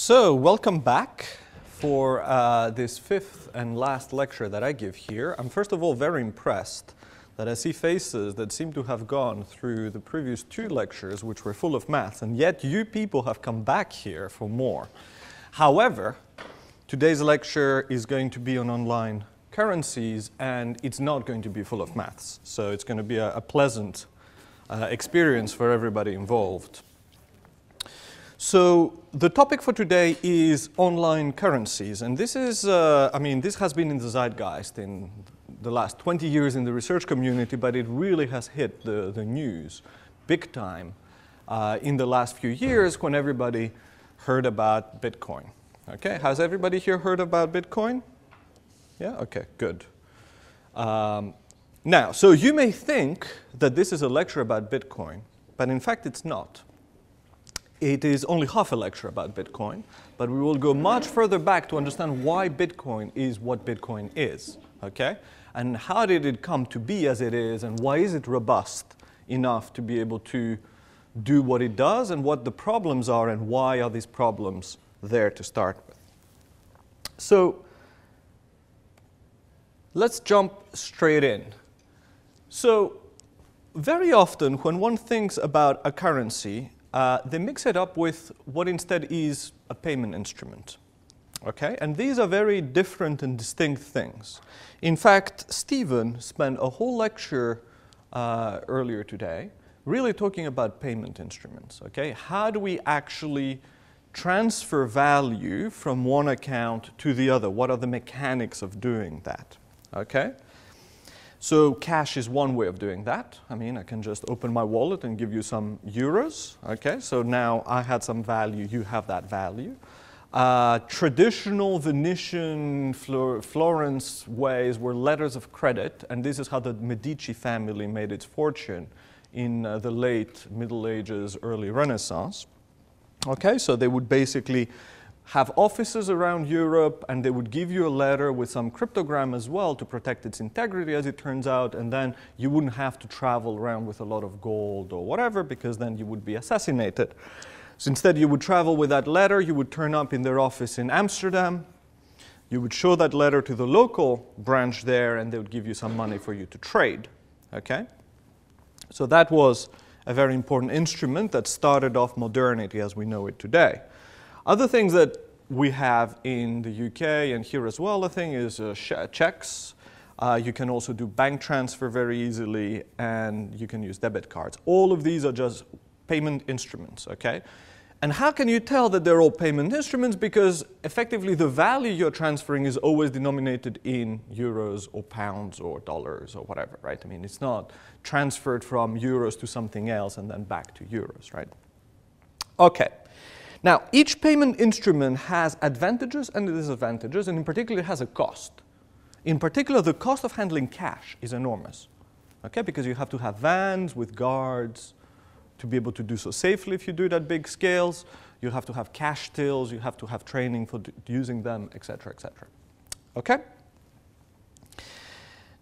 So, welcome back for uh, this fifth and last lecture that I give here. I'm first of all very impressed that I see faces that seem to have gone through the previous two lectures, which were full of maths, and yet you people have come back here for more. However, today's lecture is going to be on online currencies, and it's not going to be full of maths. So, it's going to be a, a pleasant uh, experience for everybody involved. So the topic for today is online currencies, and this is, uh, I mean, this has been in the zeitgeist in the last 20 years in the research community, but it really has hit the, the news big time uh, in the last few years when everybody heard about Bitcoin. Okay, has everybody here heard about Bitcoin? Yeah, okay, good. Um, now, so you may think that this is a lecture about Bitcoin, but in fact it's not. It is only half a lecture about Bitcoin, but we will go much further back to understand why Bitcoin is what Bitcoin is, okay? And how did it come to be as it is, and why is it robust enough to be able to do what it does, and what the problems are, and why are these problems there to start with. So let's jump straight in. So very often when one thinks about a currency, uh, they mix it up with what instead is a payment instrument. Okay? And these are very different and distinct things. In fact, Stephen spent a whole lecture uh, earlier today really talking about payment instruments. Okay? How do we actually transfer value from one account to the other? What are the mechanics of doing that? Okay? So cash is one way of doing that. I mean, I can just open my wallet and give you some euros. Okay, so now I had some value, you have that value. Uh, traditional Venetian Flor Florence ways were letters of credit, and this is how the Medici family made its fortune in uh, the late Middle Ages, early Renaissance. Okay, so they would basically have offices around Europe, and they would give you a letter with some cryptogram as well to protect its integrity, as it turns out, and then you wouldn't have to travel around with a lot of gold or whatever, because then you would be assassinated. So instead, you would travel with that letter, you would turn up in their office in Amsterdam, you would show that letter to the local branch there, and they would give you some money for you to trade. Okay? So that was a very important instrument that started off modernity as we know it today. Other things that we have in the UK and here as well, I think, is uh, checks. Uh, you can also do bank transfer very easily, and you can use debit cards. All of these are just payment instruments, okay? And how can you tell that they're all payment instruments? Because effectively the value you're transferring is always denominated in euros or pounds or dollars or whatever, right? I mean, it's not transferred from euros to something else and then back to euros, right? Okay. Now, each payment instrument has advantages and disadvantages, and in particular, it has a cost. In particular, the cost of handling cash is enormous, okay? Because you have to have vans with guards to be able to do so safely if you do it at big scales. You have to have cash tills, you have to have training for using them, etc., etc. Okay?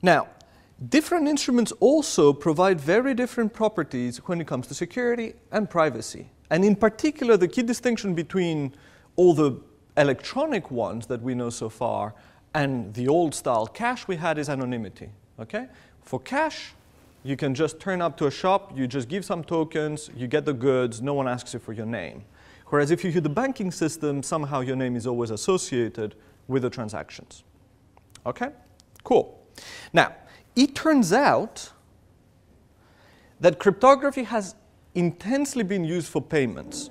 Now, different instruments also provide very different properties when it comes to security and privacy. And in particular, the key distinction between all the electronic ones that we know so far and the old style cash we had is anonymity. Okay? For cash, you can just turn up to a shop, you just give some tokens, you get the goods, no one asks you for your name. Whereas if you use the banking system, somehow your name is always associated with the transactions. Okay? Cool. Now, it turns out that cryptography has intensely been used for payments.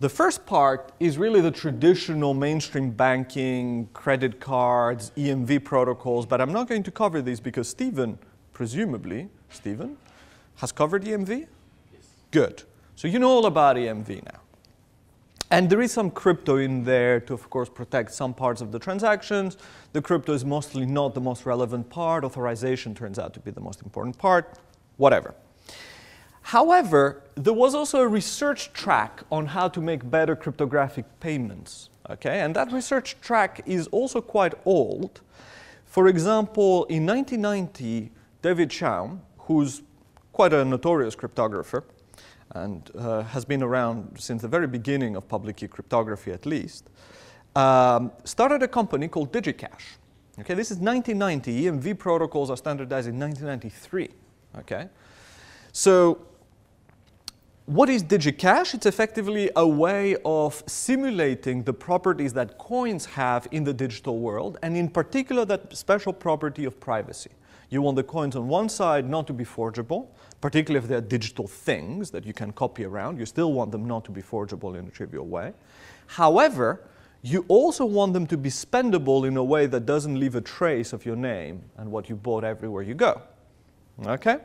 The first part is really the traditional mainstream banking, credit cards, EMV protocols, but I'm not going to cover these because Stephen, presumably, Stephen, has covered EMV? Yes. Good. So you know all about EMV now. And there is some crypto in there to, of course, protect some parts of the transactions. The crypto is mostly not the most relevant part. Authorization turns out to be the most important part. Whatever. However, there was also a research track on how to make better cryptographic payments. Okay? And that research track is also quite old. For example, in 1990, David Chaum, who's quite a notorious cryptographer, and uh, has been around since the very beginning of public key cryptography at least, um, started a company called DigiCash. Okay, this is 1990. EMV protocols are standardized in 1993. Okay, so what is DigiCash? It's effectively a way of simulating the properties that coins have in the digital world, and in particular, that special property of privacy. You want the coins on one side not to be forgeable, particularly if they're digital things that you can copy around. You still want them not to be forgeable in a trivial way. However, you also want them to be spendable in a way that doesn't leave a trace of your name and what you bought everywhere you go. Okay?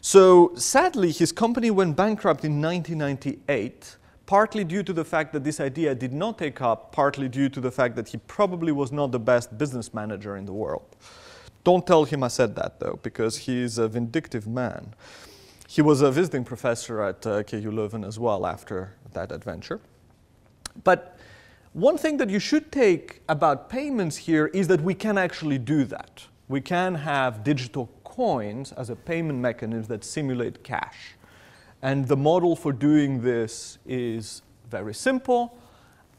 So sadly, his company went bankrupt in 1998, partly due to the fact that this idea did not take up, partly due to the fact that he probably was not the best business manager in the world. Don't tell him I said that, though, because he's a vindictive man. He was a visiting professor at uh, KU Leuven as well after that adventure. But one thing that you should take about payments here is that we can actually do that. We can have digital coins as a payment mechanism that simulate cash. And the model for doing this is very simple.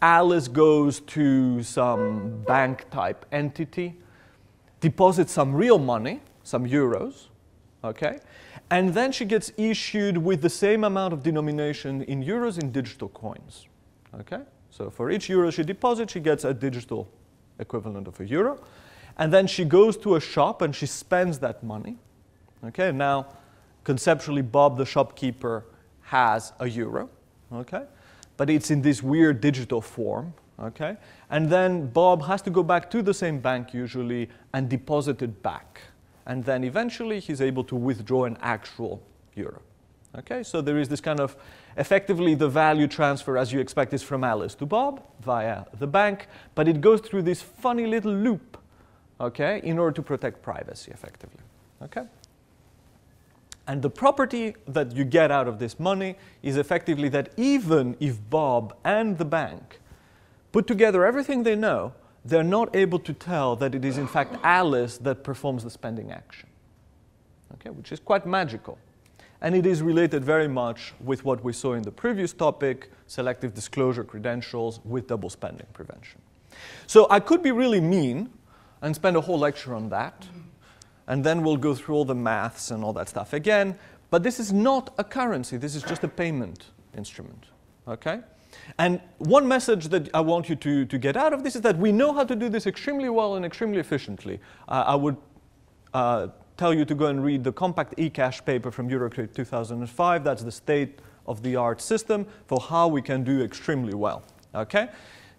Alice goes to some bank type entity deposit some real money, some euros, okay? And then she gets issued with the same amount of denomination in euros in digital coins, okay? So for each euro she deposits, she gets a digital equivalent of a euro. And then she goes to a shop and she spends that money, okay? Now, conceptually, Bob, the shopkeeper, has a euro, okay? But it's in this weird digital form, okay? And then Bob has to go back to the same bank usually and deposit it back. And then eventually he's able to withdraw an actual euro. Okay, so there is this kind of effectively the value transfer as you expect is from Alice to Bob via the bank, but it goes through this funny little loop, okay, in order to protect privacy effectively. Okay? And the property that you get out of this money is effectively that even if Bob and the bank put together everything they know, they're not able to tell that it is in fact Alice that performs the spending action, okay, which is quite magical. And it is related very much with what we saw in the previous topic, selective disclosure credentials with double spending prevention. So I could be really mean and spend a whole lecture on that, and then we'll go through all the maths and all that stuff again, but this is not a currency, this is just a payment instrument, okay? And one message that I want you to, to get out of this is that we know how to do this extremely well and extremely efficiently. Uh, I would uh, tell you to go and read the compact eCash paper from Eurocrypt 2005. That's the state of the art system for how we can do extremely well. Okay?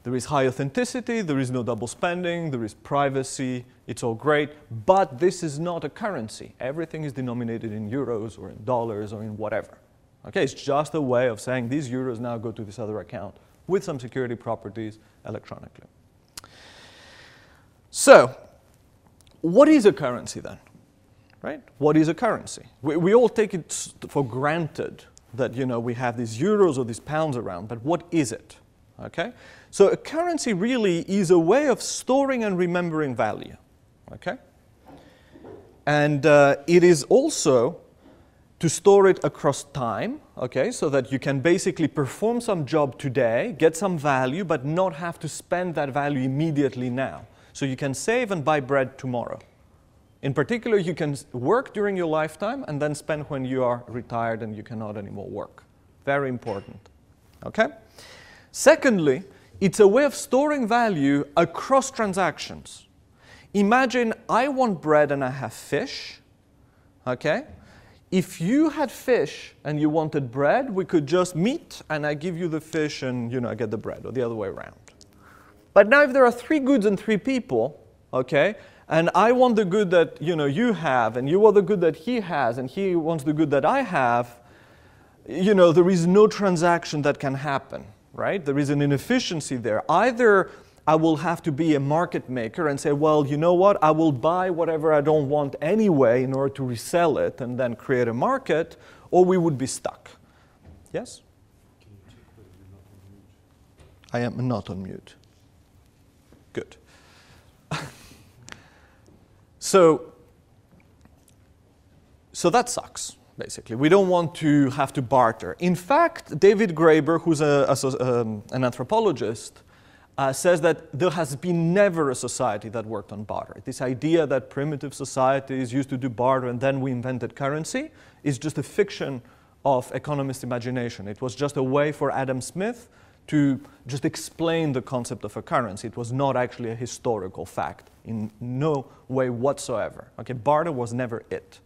There is high authenticity, there is no double spending, there is privacy, it's all great, but this is not a currency. Everything is denominated in euros or in dollars or in whatever. Okay, it's just a way of saying these euros now go to this other account with some security properties electronically. So, what is a currency then? Right? What is a currency? We, we all take it for granted that you know we have these euros or these pounds around, but what is it? Okay? So a currency really is a way of storing and remembering value. Okay? And uh, it is also to store it across time, okay, so that you can basically perform some job today, get some value, but not have to spend that value immediately now. So you can save and buy bread tomorrow. In particular, you can work during your lifetime and then spend when you are retired and you cannot anymore work. Very important. Okay? Secondly, it's a way of storing value across transactions. Imagine I want bread and I have fish. Okay? if you had fish and you wanted bread, we could just meet and I give you the fish and you know I get the bread or the other way around. But now if there are three goods and three people, okay, and I want the good that you know you have and you want the good that he has and he wants the good that I have, you know, there is no transaction that can happen, right? There is an inefficiency there. Either I will have to be a market maker and say, well, you know what, I will buy whatever I don't want anyway in order to resell it and then create a market, or we would be stuck. Yes? I am not on mute. Good. so, so that sucks, basically. We don't want to have to barter. In fact, David Graeber, who's a, a, um, an anthropologist, uh, says that there has been never a society that worked on barter. This idea that primitive societies used to do barter and then we invented currency is just a fiction of economist imagination. It was just a way for Adam Smith to just explain the concept of a currency. It was not actually a historical fact in no way whatsoever. Okay, barter was never it.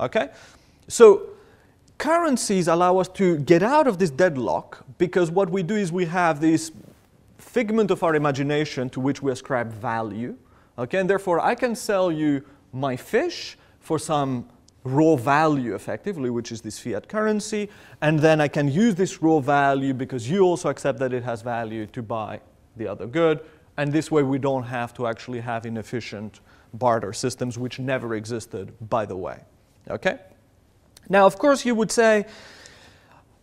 Okay, so currencies allow us to get out of this deadlock because what we do is we have this figment of our imagination to which we ascribe value. Okay, and therefore I can sell you my fish for some raw value effectively, which is this fiat currency, and then I can use this raw value because you also accept that it has value to buy the other good, and this way we don't have to actually have inefficient barter systems which never existed, by the way. Okay? Now, of course, you would say,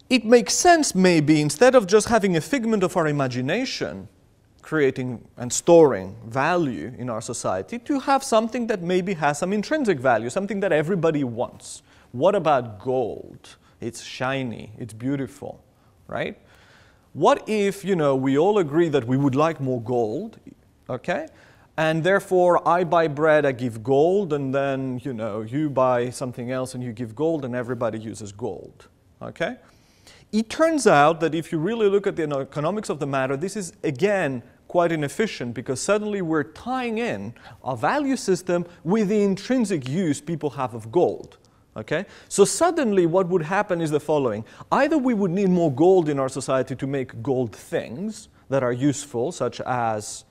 it makes sense maybe instead of just having a figment of our imagination creating and storing value in our society to have something that maybe has some intrinsic value, something that everybody wants. What about gold? It's shiny, it's beautiful, right? What if, you know, we all agree that we would like more gold, okay? And therefore, I buy bread, I give gold, and then, you know, you buy something else and you give gold, and everybody uses gold, okay? It turns out that if you really look at the economics of the matter, this is again quite inefficient because suddenly we're tying in a value system with the intrinsic use people have of gold. Okay? So suddenly what would happen is the following. Either we would need more gold in our society to make gold things that are useful, such as,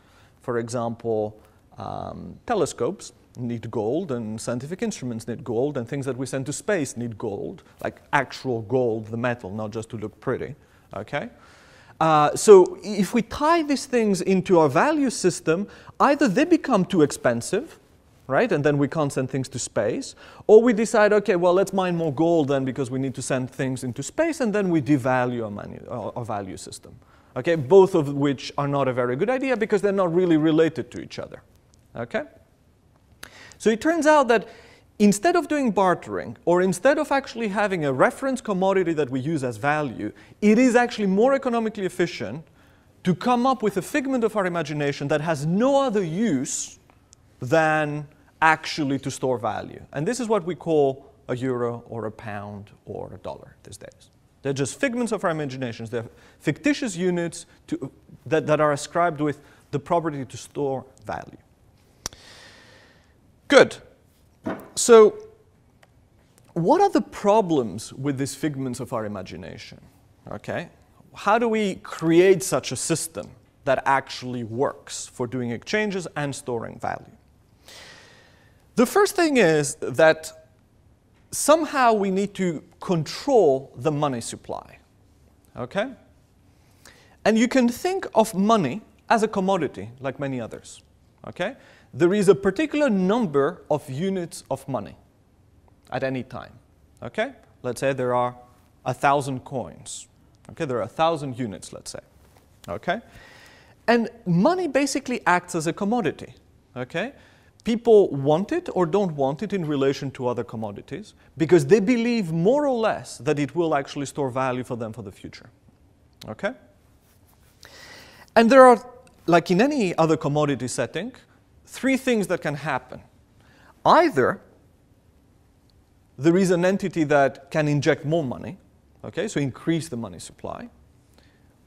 for example, um, telescopes, need gold, and scientific instruments need gold, and things that we send to space need gold, like actual gold, the metal, not just to look pretty. Okay? Uh, so if we tie these things into our value system, either they become too expensive, right, and then we can't send things to space, or we decide, okay, well, let's mine more gold then because we need to send things into space, and then we devalue our, our value system. Okay, both of which are not a very good idea because they're not really related to each other. Okay? So it turns out that instead of doing bartering, or instead of actually having a reference commodity that we use as value, it is actually more economically efficient to come up with a figment of our imagination that has no other use than actually to store value. And this is what we call a euro or a pound or a dollar these days. They're just figments of our imaginations. They're fictitious units to, that, that are ascribed with the property to store value. Good. So, what are the problems with these figments of our imagination? Okay? How do we create such a system that actually works for doing exchanges and storing value? The first thing is that somehow we need to control the money supply. Okay? And you can think of money as a commodity like many others. Okay? there is a particular number of units of money at any time. Okay? Let's say there are a thousand coins. Okay, there are a thousand units, let's say. Okay? And money basically acts as a commodity. Okay? People want it or don't want it in relation to other commodities because they believe more or less that it will actually store value for them for the future. Okay? And there are, like in any other commodity setting, three things that can happen. Either there is an entity that can inject more money, okay, so increase the money supply,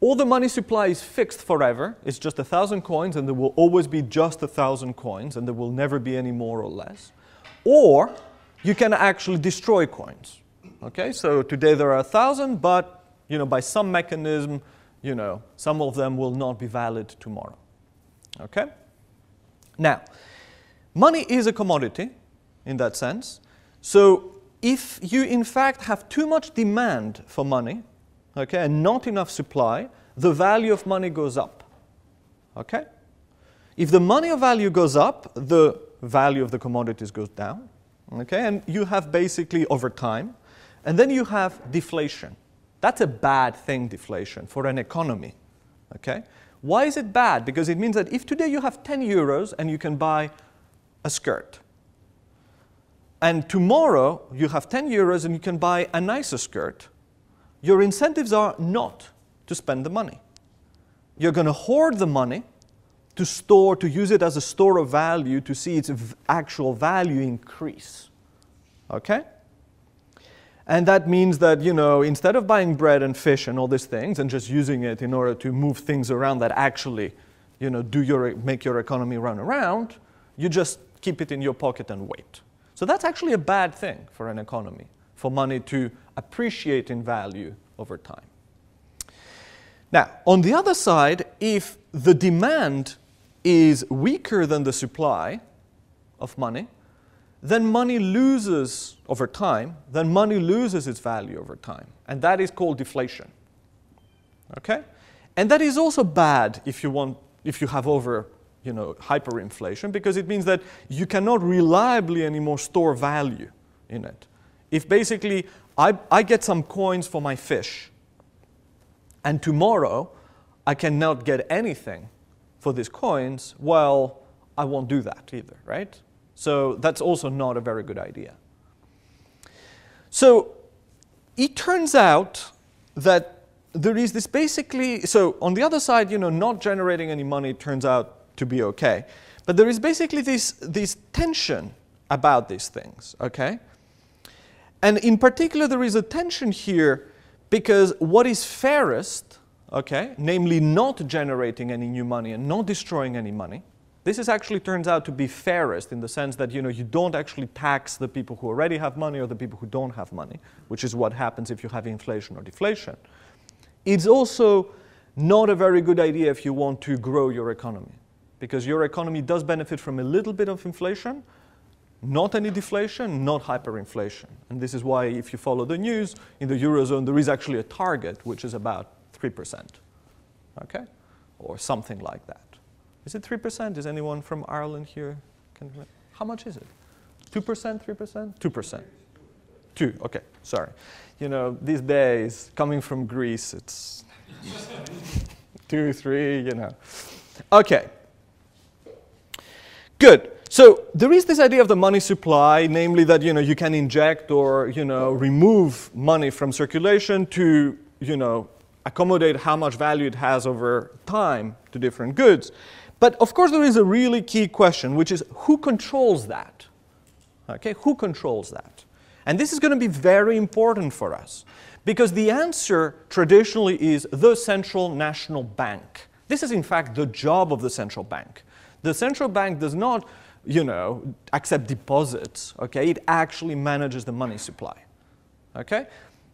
or the money supply is fixed forever. It's just a thousand coins, and there will always be just a thousand coins, and there will never be any more or less. Or you can actually destroy coins. Okay, so today there are a thousand, but you know by some mechanism, you know some of them will not be valid tomorrow. Okay. Now, money is a commodity in that sense. So if you in fact have too much demand for money, okay, and not enough supply, the value of money goes up. Okay? If the money of value goes up, the value of the commodities goes down. Okay? And you have basically over time. And then you have deflation. That's a bad thing, deflation, for an economy. Okay? Why is it bad? Because it means that if today you have 10 euros and you can buy a skirt, and tomorrow you have 10 euros and you can buy a nicer skirt, your incentives are not to spend the money. You're going to hoard the money to store, to use it as a store of value to see its actual value increase. Okay? And that means that, you know, instead of buying bread and fish and all these things and just using it in order to move things around that actually, you know, do your, make your economy run around, you just keep it in your pocket and wait. So that's actually a bad thing for an economy, for money to appreciate in value over time. Now, on the other side, if the demand is weaker than the supply of money, then money loses over time, then money loses its value over time. And that is called deflation. Okay? And that is also bad if you want if you have over you know, hyperinflation because it means that you cannot reliably anymore store value in it. If basically I, I get some coins for my fish and tomorrow I cannot get anything for these coins, well, I won't do that either, right? So that's also not a very good idea. So it turns out that there is this basically, so on the other side, you know, not generating any money turns out to be okay. But there is basically this, this tension about these things, okay? And in particular, there is a tension here because what is fairest, okay, namely not generating any new money and not destroying any money, this is actually turns out to be fairest in the sense that you know you don't actually tax the people who already have money or the people who don't have money, which is what happens if you have inflation or deflation. It's also not a very good idea if you want to grow your economy, because your economy does benefit from a little bit of inflation, not any deflation, not hyperinflation. And this is why if you follow the news, in the Eurozone there is actually a target which is about 3%, okay? Or something like that. Is it 3%? Is anyone from Ireland here? Can, how much is it? 2%, 3%? 2%. 2, okay, sorry. You know, these days, coming from Greece, it's 2, 3, you know. Okay. Good. So there is this idea of the money supply, namely that you know you can inject or you know remove money from circulation to you know accommodate how much value it has over time to different goods. But of course, there is a really key question, which is who controls that? Okay, who controls that? And this is going to be very important for us because the answer traditionally is the central national bank. This is, in fact, the job of the central bank. The central bank does not, you know, accept deposits, okay? It actually manages the money supply, okay?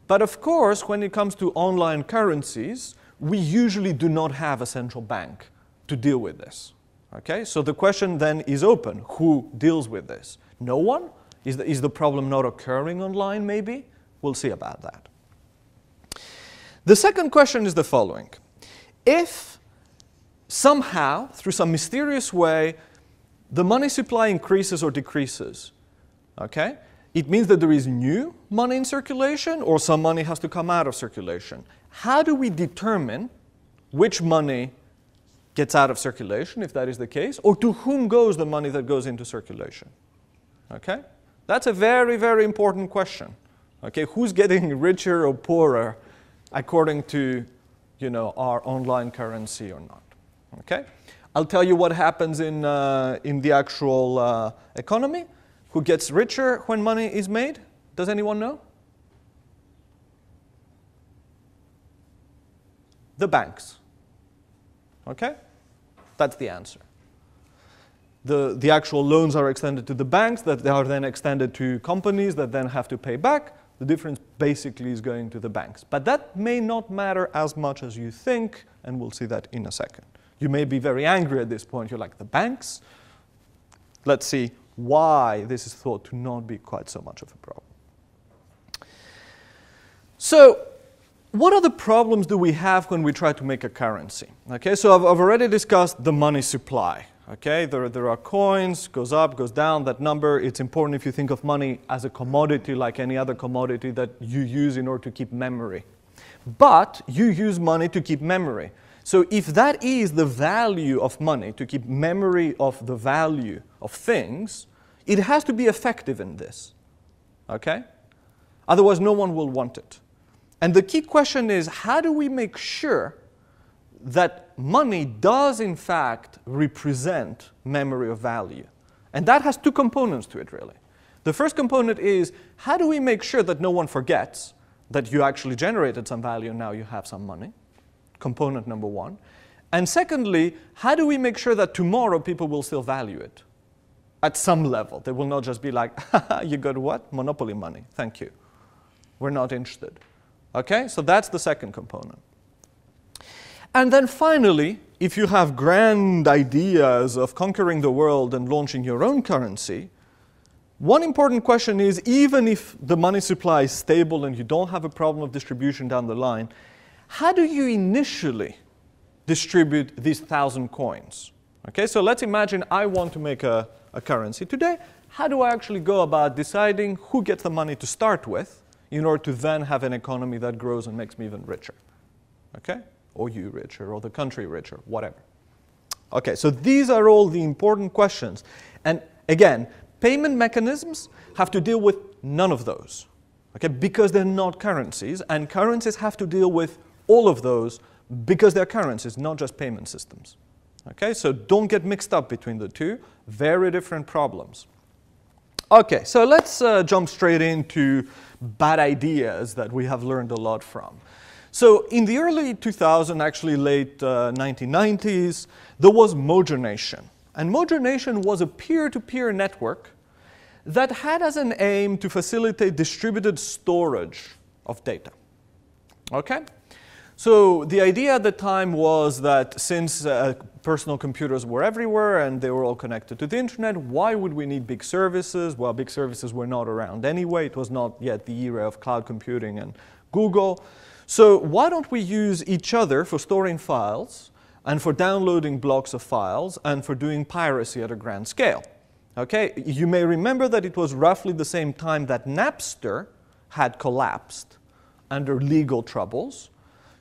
But of course, when it comes to online currencies, we usually do not have a central bank to deal with this. Okay, so the question then is open. Who deals with this? No one? Is the, is the problem not occurring online maybe? We'll see about that. The second question is the following. If somehow, through some mysterious way, the money supply increases or decreases, okay, it means that there is new money in circulation or some money has to come out of circulation. How do we determine which money gets out of circulation, if that is the case, or to whom goes the money that goes into circulation? Okay? That's a very, very important question. Okay, who's getting richer or poorer according to, you know, our online currency or not? Okay? I'll tell you what happens in, uh, in the actual uh, economy. Who gets richer when money is made? Does anyone know? The banks. Okay? That's the answer. The, the actual loans are extended to the banks, that they are then extended to companies that then have to pay back. The difference basically is going to the banks. But that may not matter as much as you think, and we'll see that in a second. You may be very angry at this point. You're like, the banks? Let's see why this is thought to not be quite so much of a problem. So what other problems do we have when we try to make a currency? Okay, so I've, I've already discussed the money supply. Okay, there, there are coins, goes up, goes down, that number. It's important if you think of money as a commodity like any other commodity that you use in order to keep memory. But you use money to keep memory. So if that is the value of money, to keep memory of the value of things, it has to be effective in this. Okay? Otherwise, no one will want it. And the key question is how do we make sure that money does, in fact, represent memory of value? And that has two components to it, really. The first component is how do we make sure that no one forgets that you actually generated some value and now you have some money? Component number one. And secondly, how do we make sure that tomorrow people will still value it? At some level. They will not just be like, you got what? Monopoly money. Thank you. We're not interested. Okay? So that's the second component. And then finally, if you have grand ideas of conquering the world and launching your own currency, one important question is even if the money supply is stable and you don't have a problem of distribution down the line, how do you initially distribute these thousand coins? Okay, so let's imagine I want to make a, a currency today. How do I actually go about deciding who gets the money to start with in order to then have an economy that grows and makes me even richer? Okay? Or you richer, or the country richer, whatever. Okay, so these are all the important questions. And again, Payment mechanisms have to deal with none of those, okay, because they're not currencies, and currencies have to deal with all of those because they're currencies, not just payment systems. Okay, so don't get mixed up between the two. Very different problems. Okay, so let's uh, jump straight into bad ideas that we have learned a lot from. So in the early 2000s, actually late uh, 1990s, there was Mojonation. And Mojonation was a peer-to-peer network that had as an aim to facilitate distributed storage of data. Okay? So the idea at the time was that since uh, personal computers were everywhere and they were all connected to the internet, why would we need big services? Well, big services were not around anyway. It was not yet the era of cloud computing and Google. So why don't we use each other for storing files and for downloading blocks of files and for doing piracy at a grand scale. Okay, you may remember that it was roughly the same time that Napster had collapsed under legal troubles.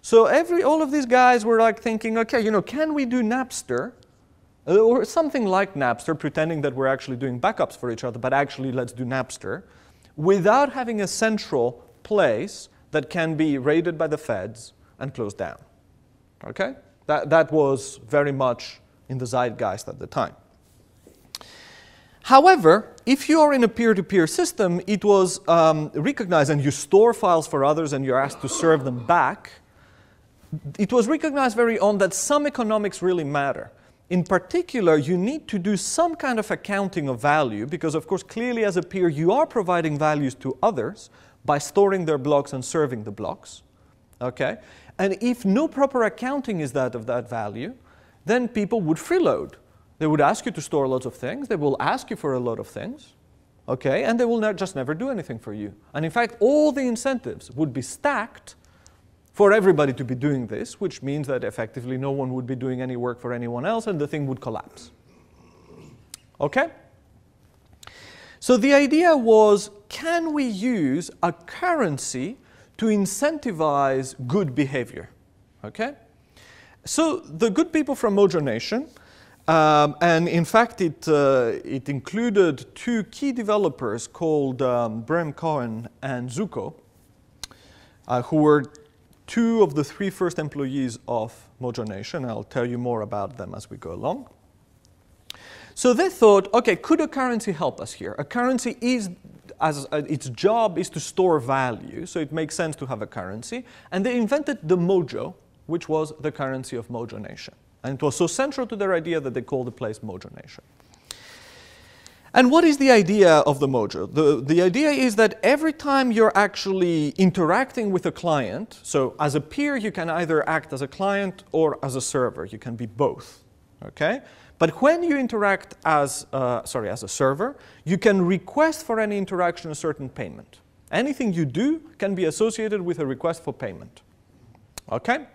So every, all of these guys were like thinking, okay, you know, can we do Napster? Uh, or something like Napster, pretending that we're actually doing backups for each other, but actually let's do Napster, without having a central place that can be raided by the feds and closed down. Okay? That, that was very much in the zeitgeist at the time. However, if you are in a peer-to-peer system, it was um, recognized, and you store files for others and you're asked to serve them back, it was recognized very on that some economics really matter. In particular, you need to do some kind of accounting of value because, of course, clearly as a peer, you are providing values to others by storing their blocks and serving the blocks. Okay? And if no proper accounting is that of that value, then people would freeload. They would ask you to store lots of things. They will ask you for a lot of things. Okay? And they will ne just never do anything for you. And in fact, all the incentives would be stacked for everybody to be doing this, which means that effectively no one would be doing any work for anyone else and the thing would collapse. Okay? So the idea was can we use a currency to incentivize good behavior. Okay? So the good people from Mojonation, um, and in fact it, uh, it included two key developers called um, Bram Cohen and Zooko, uh, who were two of the three first employees of Mojonation. I'll tell you more about them as we go along. So they thought, okay, could a currency help us here? A currency is as uh, its job is to store value, so it makes sense to have a currency. And they invented the mojo, which was the currency of Mojonation. And it was so central to their idea that they called the place Mojonation. And what is the idea of the mojo? The, the idea is that every time you're actually interacting with a client, so as a peer, you can either act as a client or as a server. You can be both. Okay? But when you interact as, uh, sorry, as a server, you can request for any interaction a certain payment. Anything you do can be associated with a request for payment. Okay?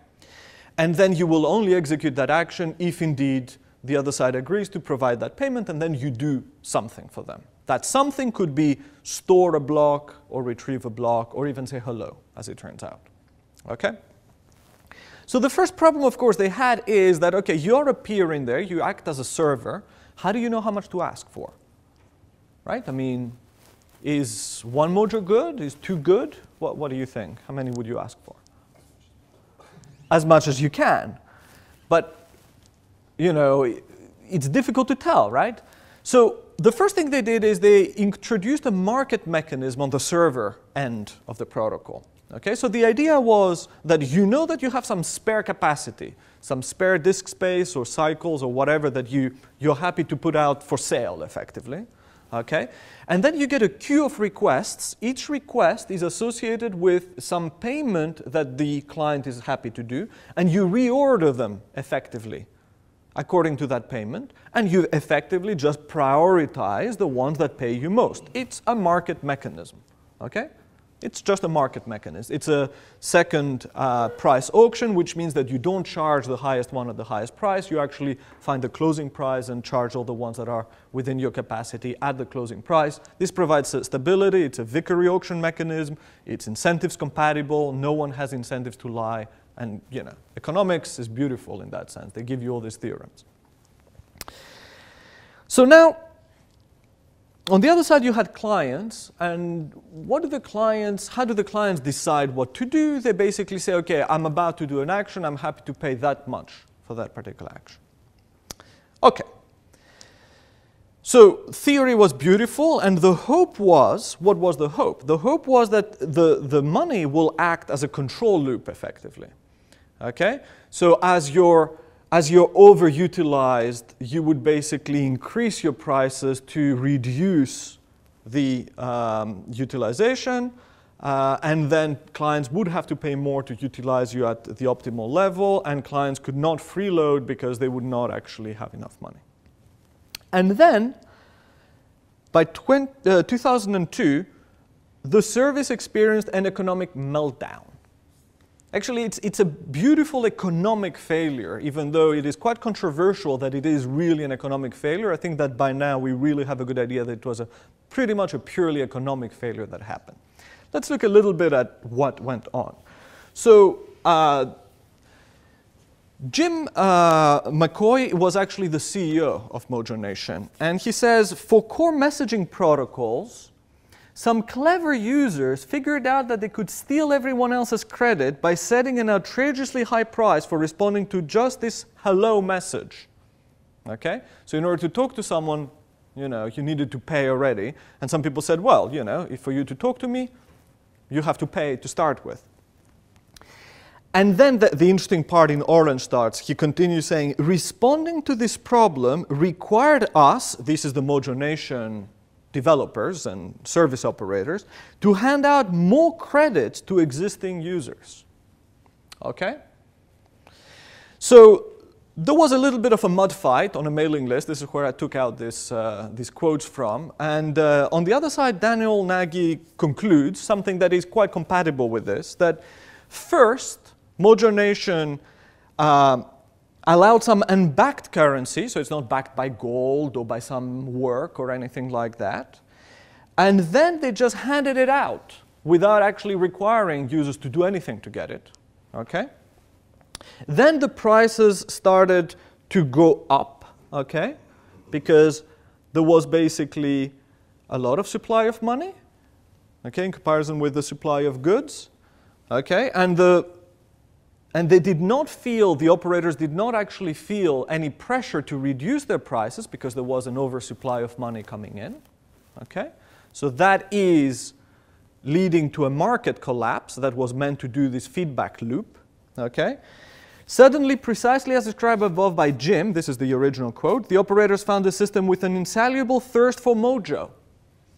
And then you will only execute that action if indeed the other side agrees to provide that payment, and then you do something for them. That something could be store a block or retrieve a block or even say hello, as it turns out. Okay? So the first problem, of course, they had is that, okay, you're a peer in there, you act as a server. How do you know how much to ask for? Right? I mean, Is one mojo good? Is two good? What, what do you think? How many would you ask for? As much as you can. But, you know, it's difficult to tell, right? So the first thing they did is they introduced a market mechanism on the server end of the protocol. Okay, so the idea was that you know that you have some spare capacity, some spare disk space or cycles or whatever that you, you're happy to put out for sale effectively. Okay? And then you get a queue of requests. Each request is associated with some payment that the client is happy to do, and you reorder them effectively according to that payment, and you effectively just prioritize the ones that pay you most. It's a market mechanism. Okay? It's just a market mechanism. It's a second uh, price auction, which means that you don't charge the highest one at the highest price. You actually find the closing price and charge all the ones that are within your capacity at the closing price. This provides stability. It's a Vickrey auction mechanism. It's incentives compatible. No one has incentives to lie. And you know, economics is beautiful in that sense. They give you all these theorems. So now, on the other side, you had clients, and what do the clients, how do the clients decide what to do? They basically say, okay, I'm about to do an action, I'm happy to pay that much for that particular action. Okay. So theory was beautiful, and the hope was, what was the hope? The hope was that the, the money will act as a control loop effectively. Okay? So as your as you're overutilized, you would basically increase your prices to reduce the um, utilization. Uh, and then clients would have to pay more to utilize you at the optimal level, and clients could not freeload because they would not actually have enough money. And then, by 20, uh, 2002, the service experienced an economic meltdown. Actually, it's, it's a beautiful economic failure, even though it is quite controversial that it is really an economic failure. I think that by now we really have a good idea that it was a pretty much a purely economic failure that happened. Let's look a little bit at what went on. So, uh, Jim uh, McCoy was actually the CEO of Mojo Nation, and he says for core messaging protocols, some clever users figured out that they could steal everyone else's credit by setting an outrageously high price for responding to just this hello message. Okay? So in order to talk to someone, you know, you needed to pay already. And some people said, well, you know, if for you to talk to me, you have to pay to start with. And then the, the, interesting part in orange starts. He continues saying, responding to this problem required us, this is the Mojo Nation developers and service operators to hand out more credits to existing users. Okay? So there was a little bit of a mud fight on a mailing list. This is where I took out this, uh, these quotes from. And uh, on the other side, Daniel Nagy concludes something that is quite compatible with this, that first, Mojo Nation uh, allowed some unbacked currency, so it's not backed by gold or by some work or anything like that. And then they just handed it out without actually requiring users to do anything to get it. Okay? Then the prices started to go up, okay? Because there was basically a lot of supply of money, okay, in comparison with the supply of goods, okay? And the and they did not feel, the operators did not actually feel any pressure to reduce their prices because there was an oversupply of money coming in. Okay? So that is leading to a market collapse that was meant to do this feedback loop. Okay? Suddenly, precisely as described above by Jim, this is the original quote, the operators found a system with an insatiable thirst for mojo.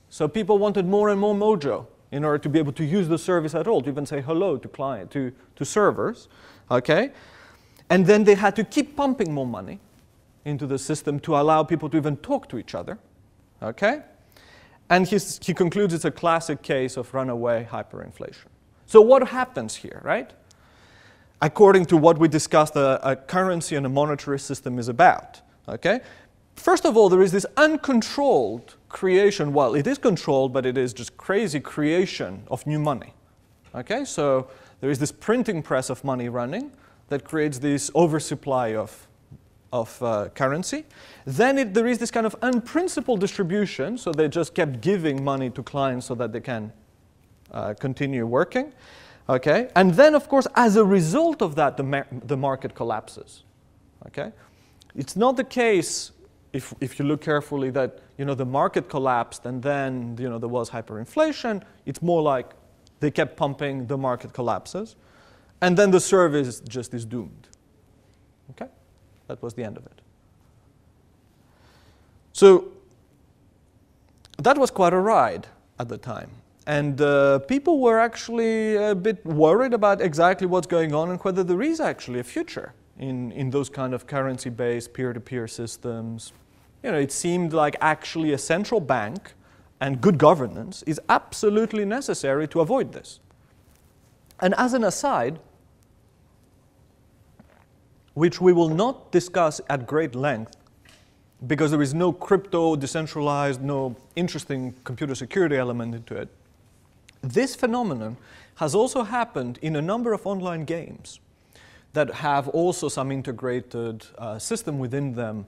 So people wanted more and more mojo in order to be able to use the service at all, to even say hello to client, to, to servers, okay? And then they had to keep pumping more money into the system to allow people to even talk to each other, okay? And he's, he concludes it's a classic case of runaway hyperinflation. So what happens here, right? According to what we discussed, a, a currency and a monetary system is about, okay? First of all, there is this uncontrolled creation. Well, it is controlled, but it is just crazy creation of new money. Okay, so there is this printing press of money running that creates this oversupply of, of uh, currency. Then it, there is this kind of unprincipled distribution, so they just kept giving money to clients so that they can uh, continue working. Okay? And then, of course, as a result of that, the, the market collapses. Okay? It's not the case, if, if you look carefully, that you know, the market collapsed and then you know, there was hyperinflation. It's more like they kept pumping, the market collapses, and then the service just is doomed. Okay? That was the end of it. So that was quite a ride at the time. And uh, people were actually a bit worried about exactly what's going on and whether there is actually a future in, in those kind of currency-based peer-to-peer systems. You know, it seemed like actually a central bank and good governance is absolutely necessary to avoid this. And as an aside, which we will not discuss at great length because there is no crypto, decentralized, no interesting computer security element into it, this phenomenon has also happened in a number of online games that have also some integrated uh, system within them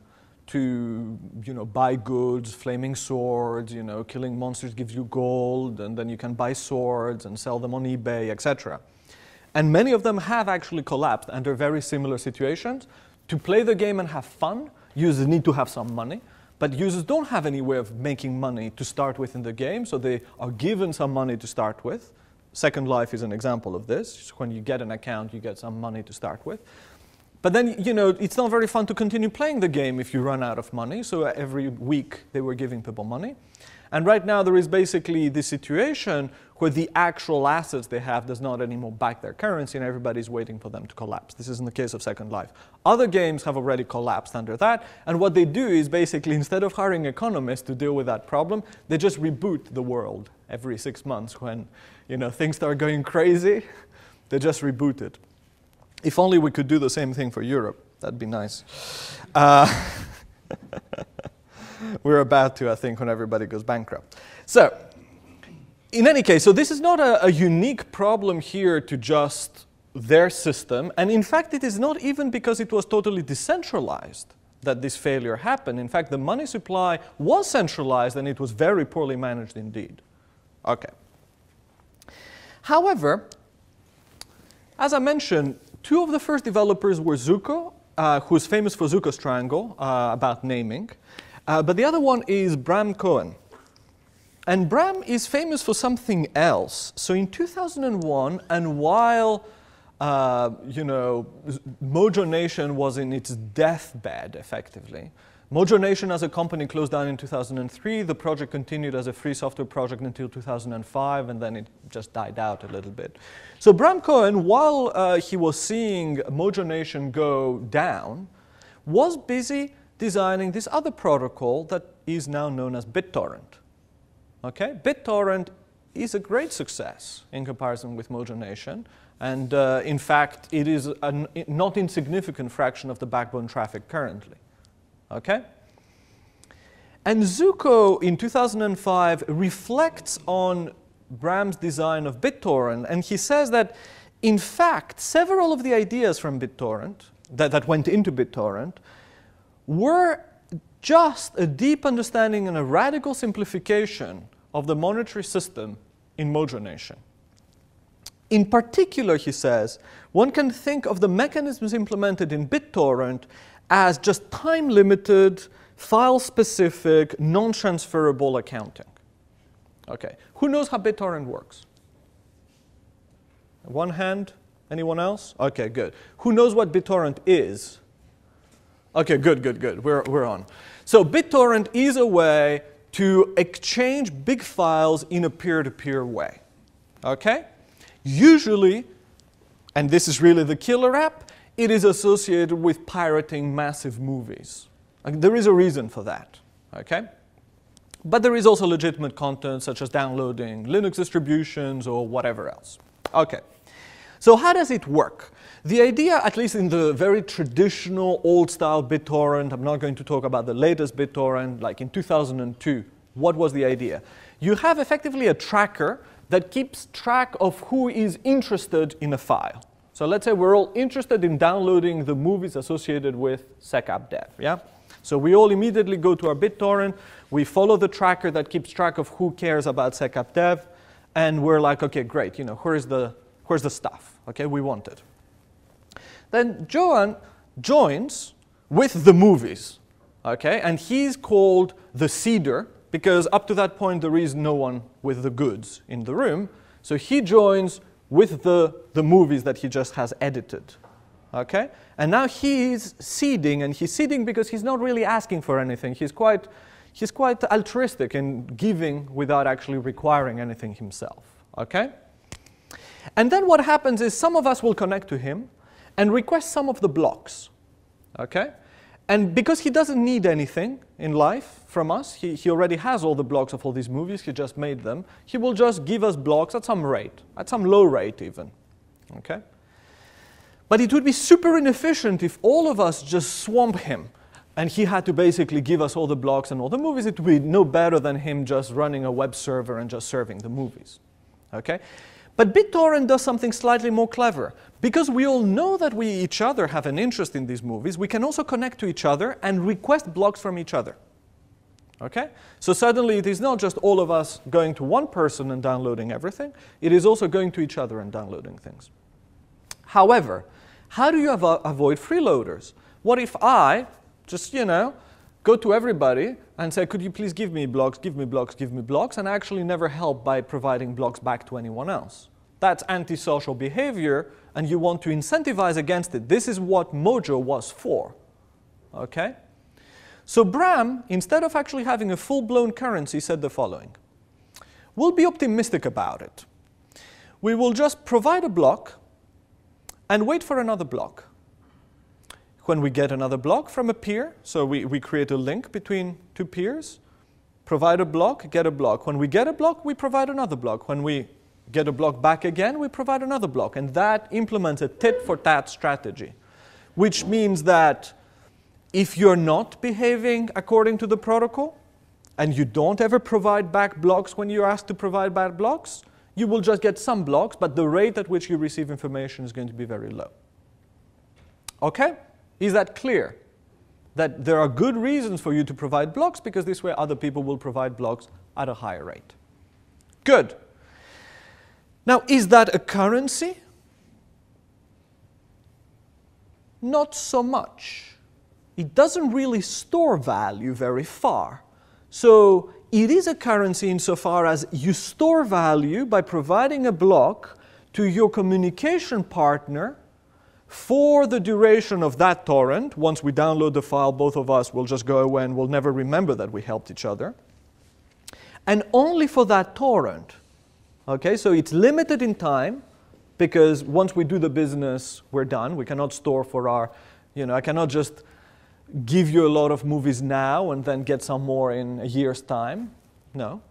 to you know buy goods, flaming swords, you know killing monsters gives you gold, and then you can buy swords and sell them on eBay, etc. And many of them have actually collapsed under very similar situations. To play the game and have fun, users need to have some money. But users don't have any way of making money to start with in the game, so they are given some money to start with. Second Life is an example of this. When you get an account, you get some money to start with. But then, you know, it's not very fun to continue playing the game if you run out of money. So every week they were giving people money. And right now there is basically this situation where the actual assets they have does not anymore back their currency and everybody's waiting for them to collapse. This is in the case of Second Life. Other games have already collapsed under that, and what they do is basically instead of hiring economists to deal with that problem, they just reboot the world every six months when you know, things start going crazy, they just reboot it. If only we could do the same thing for Europe, that'd be nice. Uh, we're about to, I think, when everybody goes bankrupt. So, in any case, so this is not a, a, unique problem here to just their system. And in fact, it is not even because it was totally decentralized that this failure happened. In fact, the money supply was centralized and it was very poorly managed indeed. Okay. However, as I mentioned, two of the first developers were Zooko, uh, who's famous for Zooko's Triangle, uh, about naming. Uh, but the other one is Bram Cohen. And Bram is famous for something else. So in 2001, and while uh, you know, Mojo Nation was in its deathbed, effectively. Mojo Nation as a company closed down in 2003. The project continued as a free software project until 2005, and then it just died out a little bit. So Bram Cohen, while uh, he was seeing Mojo Nation go down, was busy designing this other protocol that is now known as BitTorrent. Okay? BitTorrent is a great success in comparison with Mojo Nation. And uh, in fact, it is a not insignificant fraction of the backbone traffic currently. Okay? And Zooko in 2005 reflects on Bram's design of BitTorrent, and he says that in fact, several of the ideas from BitTorrent that, that went into BitTorrent were just a deep understanding and a radical simplification of the monetary system in Mojo Nation. In particular, he says, one can think of the mechanisms implemented in BitTorrent as just time limited, file specific, non transferable accounting. Okay, who knows how BitTorrent works? One hand? Anyone else? Okay, good. Who knows what BitTorrent is? Okay, good, good, good. We're, we're on. So BitTorrent is a way to exchange big files in a peer-to-peer way. Okay? Usually, and this is really the killer app, it is associated with pirating massive movies. There is a reason for that. Okay? But there is also legitimate content such as downloading Linux distributions or whatever else. Okay. So how does it work? The idea, at least in the very traditional old-style BitTorrent, I'm not going to talk about the latest BitTorrent, like in 2002, what was the idea? You have effectively a tracker that keeps track of who is interested in a file. So let's say we're all interested in downloading the movies associated with SecAppDev, yeah? So we all immediately go to our BitTorrent, we follow the tracker that keeps track of who cares about SecAppDev, and we're like, okay, great, you know, where's the, where's the stuff? Okay, we want it. Then Johan joins with the movies, okay? And he's called the seeder because up to that point there is no one with the goods in the room. So he joins with the, the movies that he just has edited. Okay? And now he's seeding, and he's seeding because he's not really asking for anything. He's quite, he's quite altruistic in giving without actually requiring anything himself. Okay? And then what happens is some of us will connect to him and request some of the blocks. Okay? And because he doesn't need anything in life from us, he, he already has all the blocks of all these movies, he just made them, he will just give us blocks at some rate, at some low rate even. Okay? But it would be super inefficient if all of us just swamp him and he had to basically give us all the blocks and all the movies. It would be no better than him just running a web server and just serving the movies. Okay? But BitTorrent does something slightly more clever. Because we all know that we each other have an interest in these movies, we can also connect to each other and request blocks from each other. Okay? So suddenly it is not just all of us going to one person and downloading everything, it is also going to each other and downloading things. However, how do you avo avoid freeloaders? What if I just, you know, go to everybody and say, could you please give me blocks, give me blocks, give me blocks, and actually never help by providing blocks back to anyone else? That's antisocial behavior, and you want to incentivize against it. This is what Mojo was for. Okay? So Bram, instead of actually having a full-blown currency, said the following. We'll be optimistic about it. We will just provide a block and wait for another block. When we get another block from a peer, so we, we create a link between two peers, provide a block, get a block. When we get a block, we provide another block. When we get a block back again, we provide another block. And that implements a tit-for-tat strategy, which means that if you're not behaving according to the protocol, and you don't ever provide back blocks when you're asked to provide back blocks, you will just get some blocks, but the rate at which you receive information is going to be very low. Okay? Is that clear? That there are good reasons for you to provide blocks because this way other people will provide blocks at a higher rate. Good. Now, is that a currency? Not so much. It doesn't really store value very far. So it is a currency insofar as you store value by providing a block to your communication partner for the duration of that torrent, once we download the file, both of us will just go away and we'll never remember that we helped each other. And only for that torrent. Okay, so it's limited in time because once we do the business, we're done. We cannot store for our, you know, I cannot just give you a lot of movies now and then get some more in a year's time. No.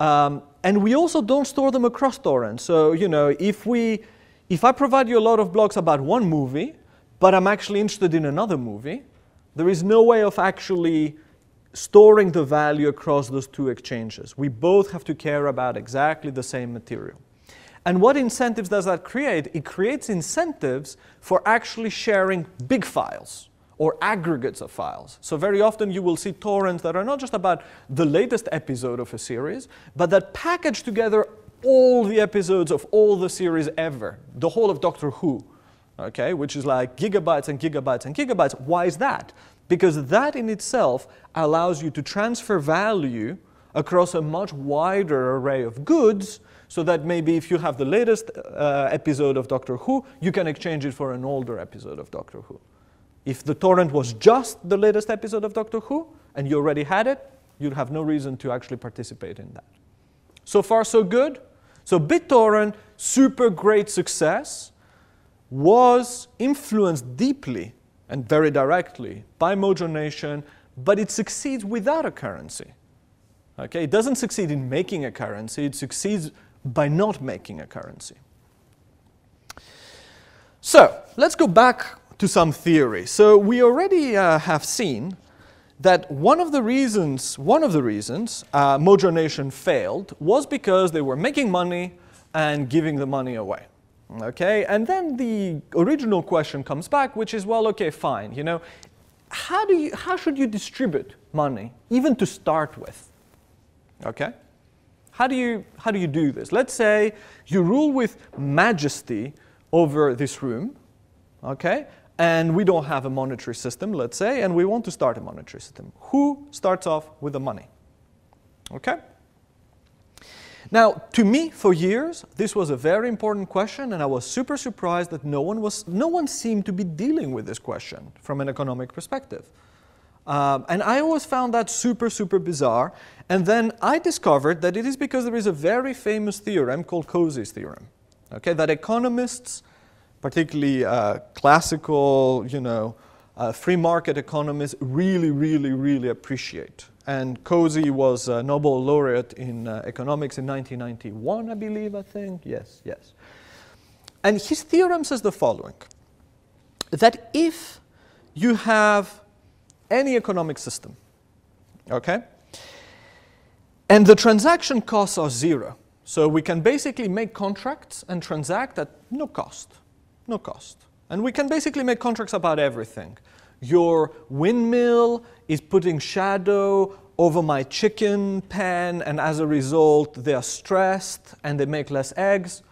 Um, and we also don't store them across torrents. So, you know, if we if I provide you a lot of blogs about one movie, but I'm actually interested in another movie, there is no way of actually storing the value across those two exchanges. We both have to care about exactly the same material. And what incentives does that create? It creates incentives for actually sharing big files or aggregates of files. So very often you will see torrents that are not just about the latest episode of a series, but that package together all the episodes of all the series ever, the whole of Doctor Who, okay, which is like gigabytes and gigabytes and gigabytes. Why is that? Because that in itself allows you to transfer value across a much wider array of goods so that maybe if you have the latest uh, episode of Doctor Who, you can exchange it for an older episode of Doctor Who. If the torrent was just the latest episode of Doctor Who and you already had it, you'd have no reason to actually participate in that. So far, so good. So BitTorrent, super great success, was influenced deeply and very directly by Mojo Nation, but it succeeds without a currency. Okay, it doesn't succeed in making a currency, it succeeds by not making a currency. So, let's go back to some theory. So, we already uh, have seen that one of the reasons, one of the reasons uh, Mojo Nation failed was because they were making money and giving the money away. Okay, and then the original question comes back, which is, well, okay, fine, you know, how, do you, how should you distribute money, even to start with? Okay? How do, you, how do you do this? Let's say you rule with majesty over this room, okay? And we don't have a monetary system, let's say, and we want to start a monetary system. Who starts off with the money? Okay? Now, to me, for years, this was a very important question, and I was super surprised that no one, was, no one seemed to be dealing with this question from an economic perspective. Um, and I always found that super, super bizarre. And then I discovered that it is because there is a very famous theorem called Coase's theorem, okay, that economists, particularly uh, classical, you know, uh, free market economists, really, really, really appreciate. And Coase was a Nobel laureate in uh, economics in 1991, I believe, I think. Yes, yes. And his theorem says the following that if you have any economic system, okay, and the transaction costs are zero, so we can basically make contracts and transact at no cost, no cost. And we can basically make contracts about everything. Your windmill is putting shadow over my chicken pen, and as a result, they are stressed and they make less eggs.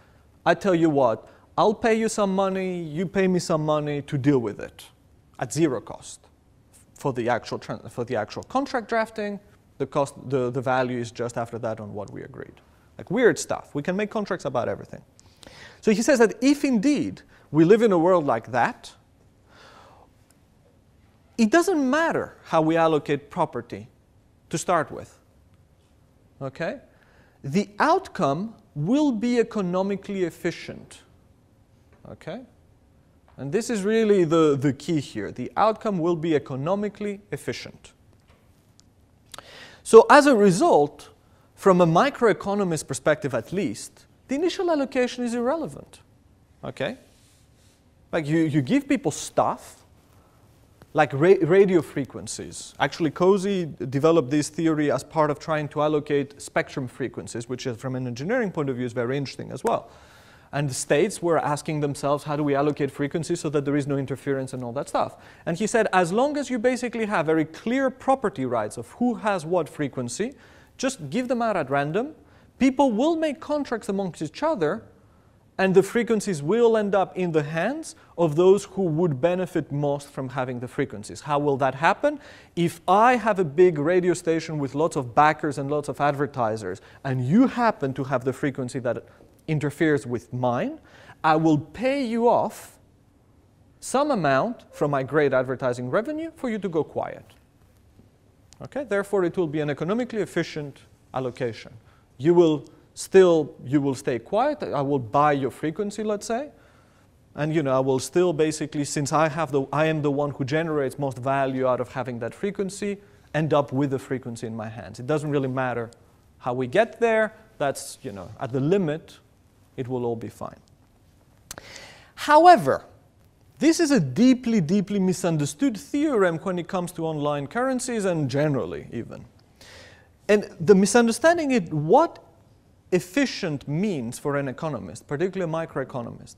I tell you what, I'll pay you some money, you pay me some money to deal with it at zero cost. For the actual, for the actual contract drafting, the, cost, the, the value is just after that on what we agreed. Like weird stuff. We can make contracts about everything. So he says that if indeed we live in a world like that, it doesn't matter how we allocate property to start with. Okay? The outcome will be economically efficient. Okay? And this is really the, the key here. The outcome will be economically efficient. So, as a result, from a microeconomist perspective at least, the initial allocation is irrelevant. Okay? Like you, you give people stuff, like ra radio frequencies. Actually, Coase developed this theory as part of trying to allocate spectrum frequencies, which is, from an engineering point of view is very interesting as well. And the states were asking themselves, how do we allocate frequencies so that there is no interference and all that stuff? And he said, as long as you basically have very clear property rights of who has what frequency, just give them out at random. People will make contracts amongst each other and the frequencies will end up in the hands of those who would benefit most from having the frequencies. How will that happen? If I have a big radio station with lots of backers and lots of advertisers, and you happen to have the frequency that interferes with mine, I will pay you off some amount from my great advertising revenue for you to go quiet. Okay? Therefore, it will be an economically efficient allocation. You will still you will stay quiet. I will buy your frequency, let's say. And you know, I will still basically, since I have the I am the one who generates most value out of having that frequency, end up with the frequency in my hands. It doesn't really matter how we get there. That's, you know, at the limit, it will all be fine. However, this is a deeply, deeply misunderstood theorem when it comes to online currencies and generally even. And the misunderstanding is what efficient means for an economist, particularly a microeconomist.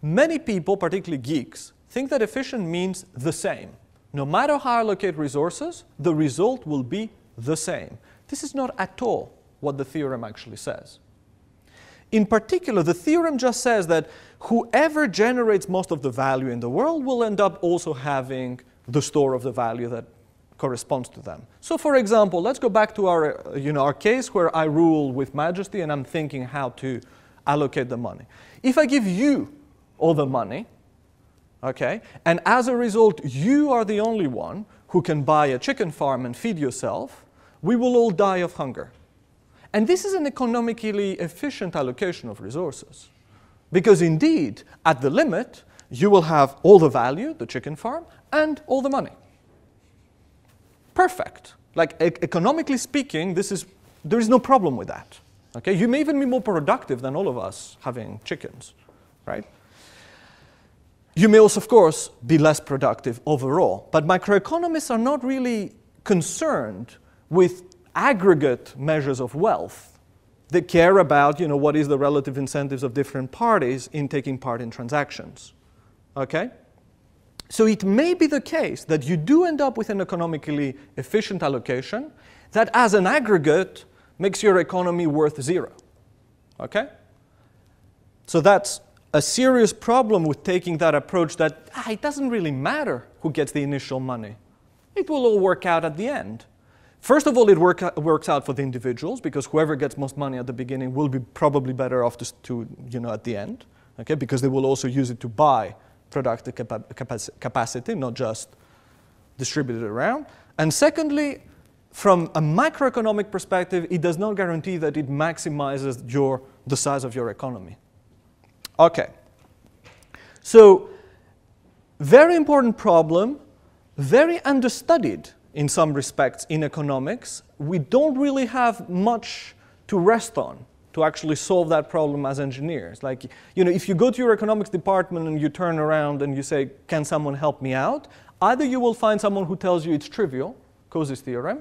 Many people, particularly geeks, think that efficient means the same. No matter how I allocate resources, the result will be the same. This is not at all what the theorem actually says. In particular, the theorem just says that whoever generates most of the value in the world will end up also having the store of the value that corresponds to them. So for example, let's go back to our, uh, you know, our case where I rule with majesty and I'm thinking how to allocate the money. If I give you all the money, okay, and as a result you are the only one who can buy a chicken farm and feed yourself, we will all die of hunger. And this is an economically efficient allocation of resources. Because indeed, at the limit, you will have all the value, the chicken farm, and all the money perfect. Like e economically speaking, this is, there is no problem with that. Okay? You may even be more productive than all of us having chickens, right? You may also, of course, be less productive overall. But microeconomists are not really concerned with aggregate measures of wealth. They care about, you know, what is the relative incentives of different parties in taking part in transactions. Okay? So it may be the case that you do end up with an economically efficient allocation that as an aggregate makes your economy worth zero. Okay? So that's a serious problem with taking that approach that ah, it doesn't really matter who gets the initial money. It will all work out at the end. First of all, it work, works out for the individuals because whoever gets most money at the beginning will be probably better off to, to you know, at the end, okay? Because they will also use it to buy productive capa capacity, not just distributed around. And secondly, from a macroeconomic perspective, it does not guarantee that it maximizes your, the size of your economy. Okay. So, very important problem, very understudied in some respects in economics. We don't really have much to rest on to actually solve that problem as engineers. Like, you know, if you go to your economics department and you turn around and you say, can someone help me out? Either you will find someone who tells you it's trivial, Coase's theorem,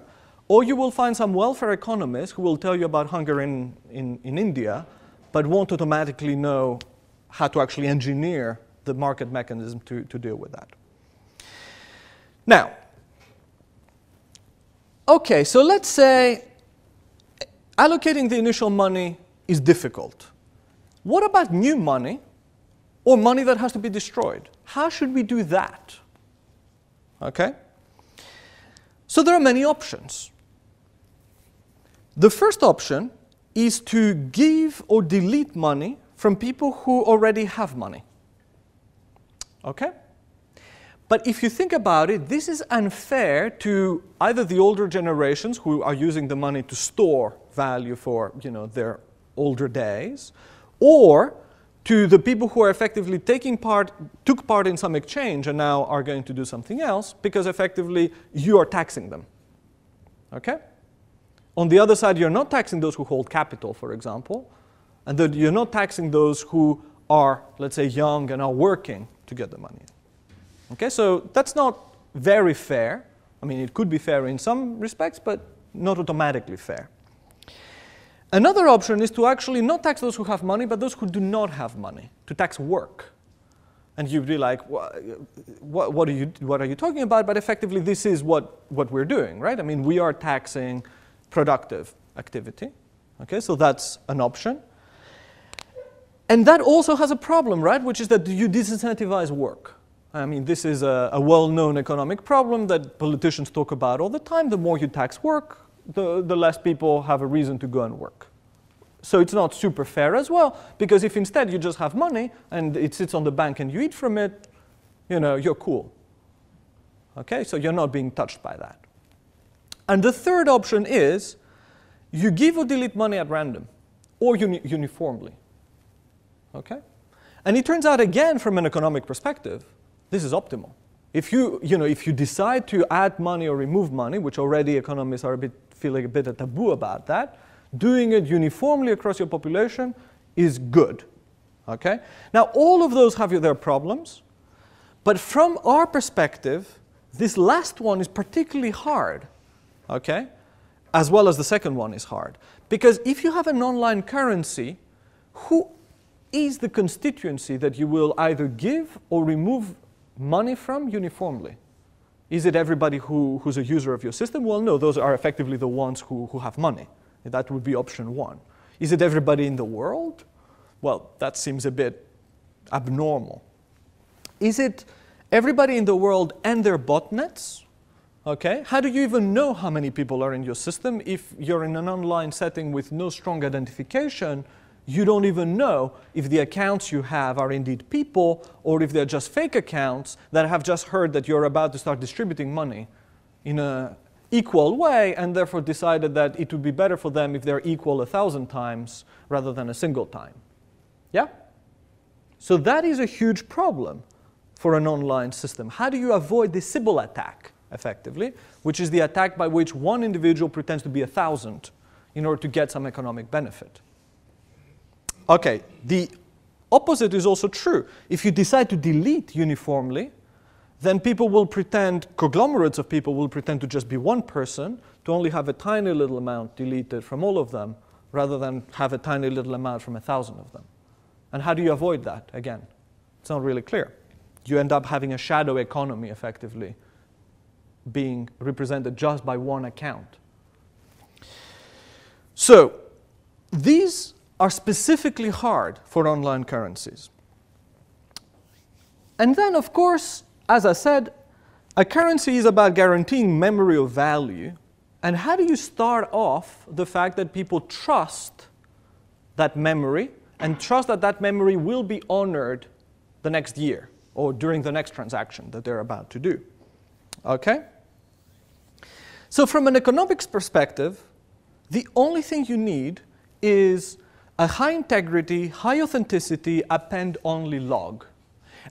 or you will find some welfare economist who will tell you about hunger in, in, in India, but won't automatically know how to actually engineer the market mechanism to, to deal with that. Now, okay, so let's say allocating the initial money is difficult. What about new money or money that has to be destroyed? How should we do that? Okay? So there are many options. The first option is to give or delete money from people who already have money. Okay? But if you think about it, this is unfair to either the older generations who are using the money to store value for you know, their older days, or to the people who are effectively taking part, took part in some exchange and now are going to do something else because effectively you are taxing them. Okay? On the other side, you're not taxing those who hold capital, for example, and that you're not taxing those who are, let's say, young and are working to get the money. Okay, so that's not very fair. I mean, it could be fair in some respects, but not automatically fair. Another option is to actually not tax those who have money, but those who do not have money, to tax work. And you'd be like, what, what, are you, what are you talking about? But effectively, this is what, what we're doing, right? I mean, we are taxing productive activity. Okay, so that's an option. And that also has a problem, right? Which is that you disincentivize work. I mean, this is a, a well-known economic problem that politicians talk about all the time. The more you tax work, the, the less people have a reason to go and work. So it's not super fair as well, because if instead you just have money and it sits on the bank and you eat from it, you know, you're cool. Okay, so you're not being touched by that. And the third option is you give or delete money at random or uni uniformly. Okay? And it turns out again from an economic perspective, this is optimal. If you, you know, if you decide to add money or remove money, which already economists are a bit feeling a bit of taboo about that. Doing it uniformly across your population is good. Okay? Now, all of those have their problems, but from our perspective, this last one is particularly hard. Okay? As well as the second one is hard. Because if you have an online currency, who is the constituency that you will either give or remove money from uniformly? Is it everybody who, who's a user of your system? Well, no, those are effectively the ones who, who have money. That would be option one. Is it everybody in the world? Well, that seems a bit abnormal. Is it everybody in the world and their botnets? Okay, how do you even know how many people are in your system if you're in an online setting with no strong identification? You don't even know if the accounts you have are indeed people or if they're just fake accounts that have just heard that you're about to start distributing money in an equal way and therefore decided that it would be better for them if they're equal a thousand times rather than a single time. Yeah? So that is a huge problem for an online system. How do you avoid the Sybil attack, effectively, which is the attack by which one individual pretends to be a thousand in order to get some economic benefit? Okay, the opposite is also true. If you decide to delete uniformly, then people will pretend, conglomerates of people will pretend to just be one person, to only have a tiny little amount deleted from all of them, rather than have a tiny little amount from a thousand of them. And how do you avoid that? Again, it's not really clear. You end up having a shadow economy effectively being represented just by one account. So, these are specifically hard for online currencies. And then, of course, as I said, a currency is about guaranteeing memory of value. And how do you start off the fact that people trust that memory and trust that that memory will be honored the next year or during the next transaction that they're about to do? Okay? So, from an economics perspective, the only thing you need is a high integrity, high authenticity, append only log.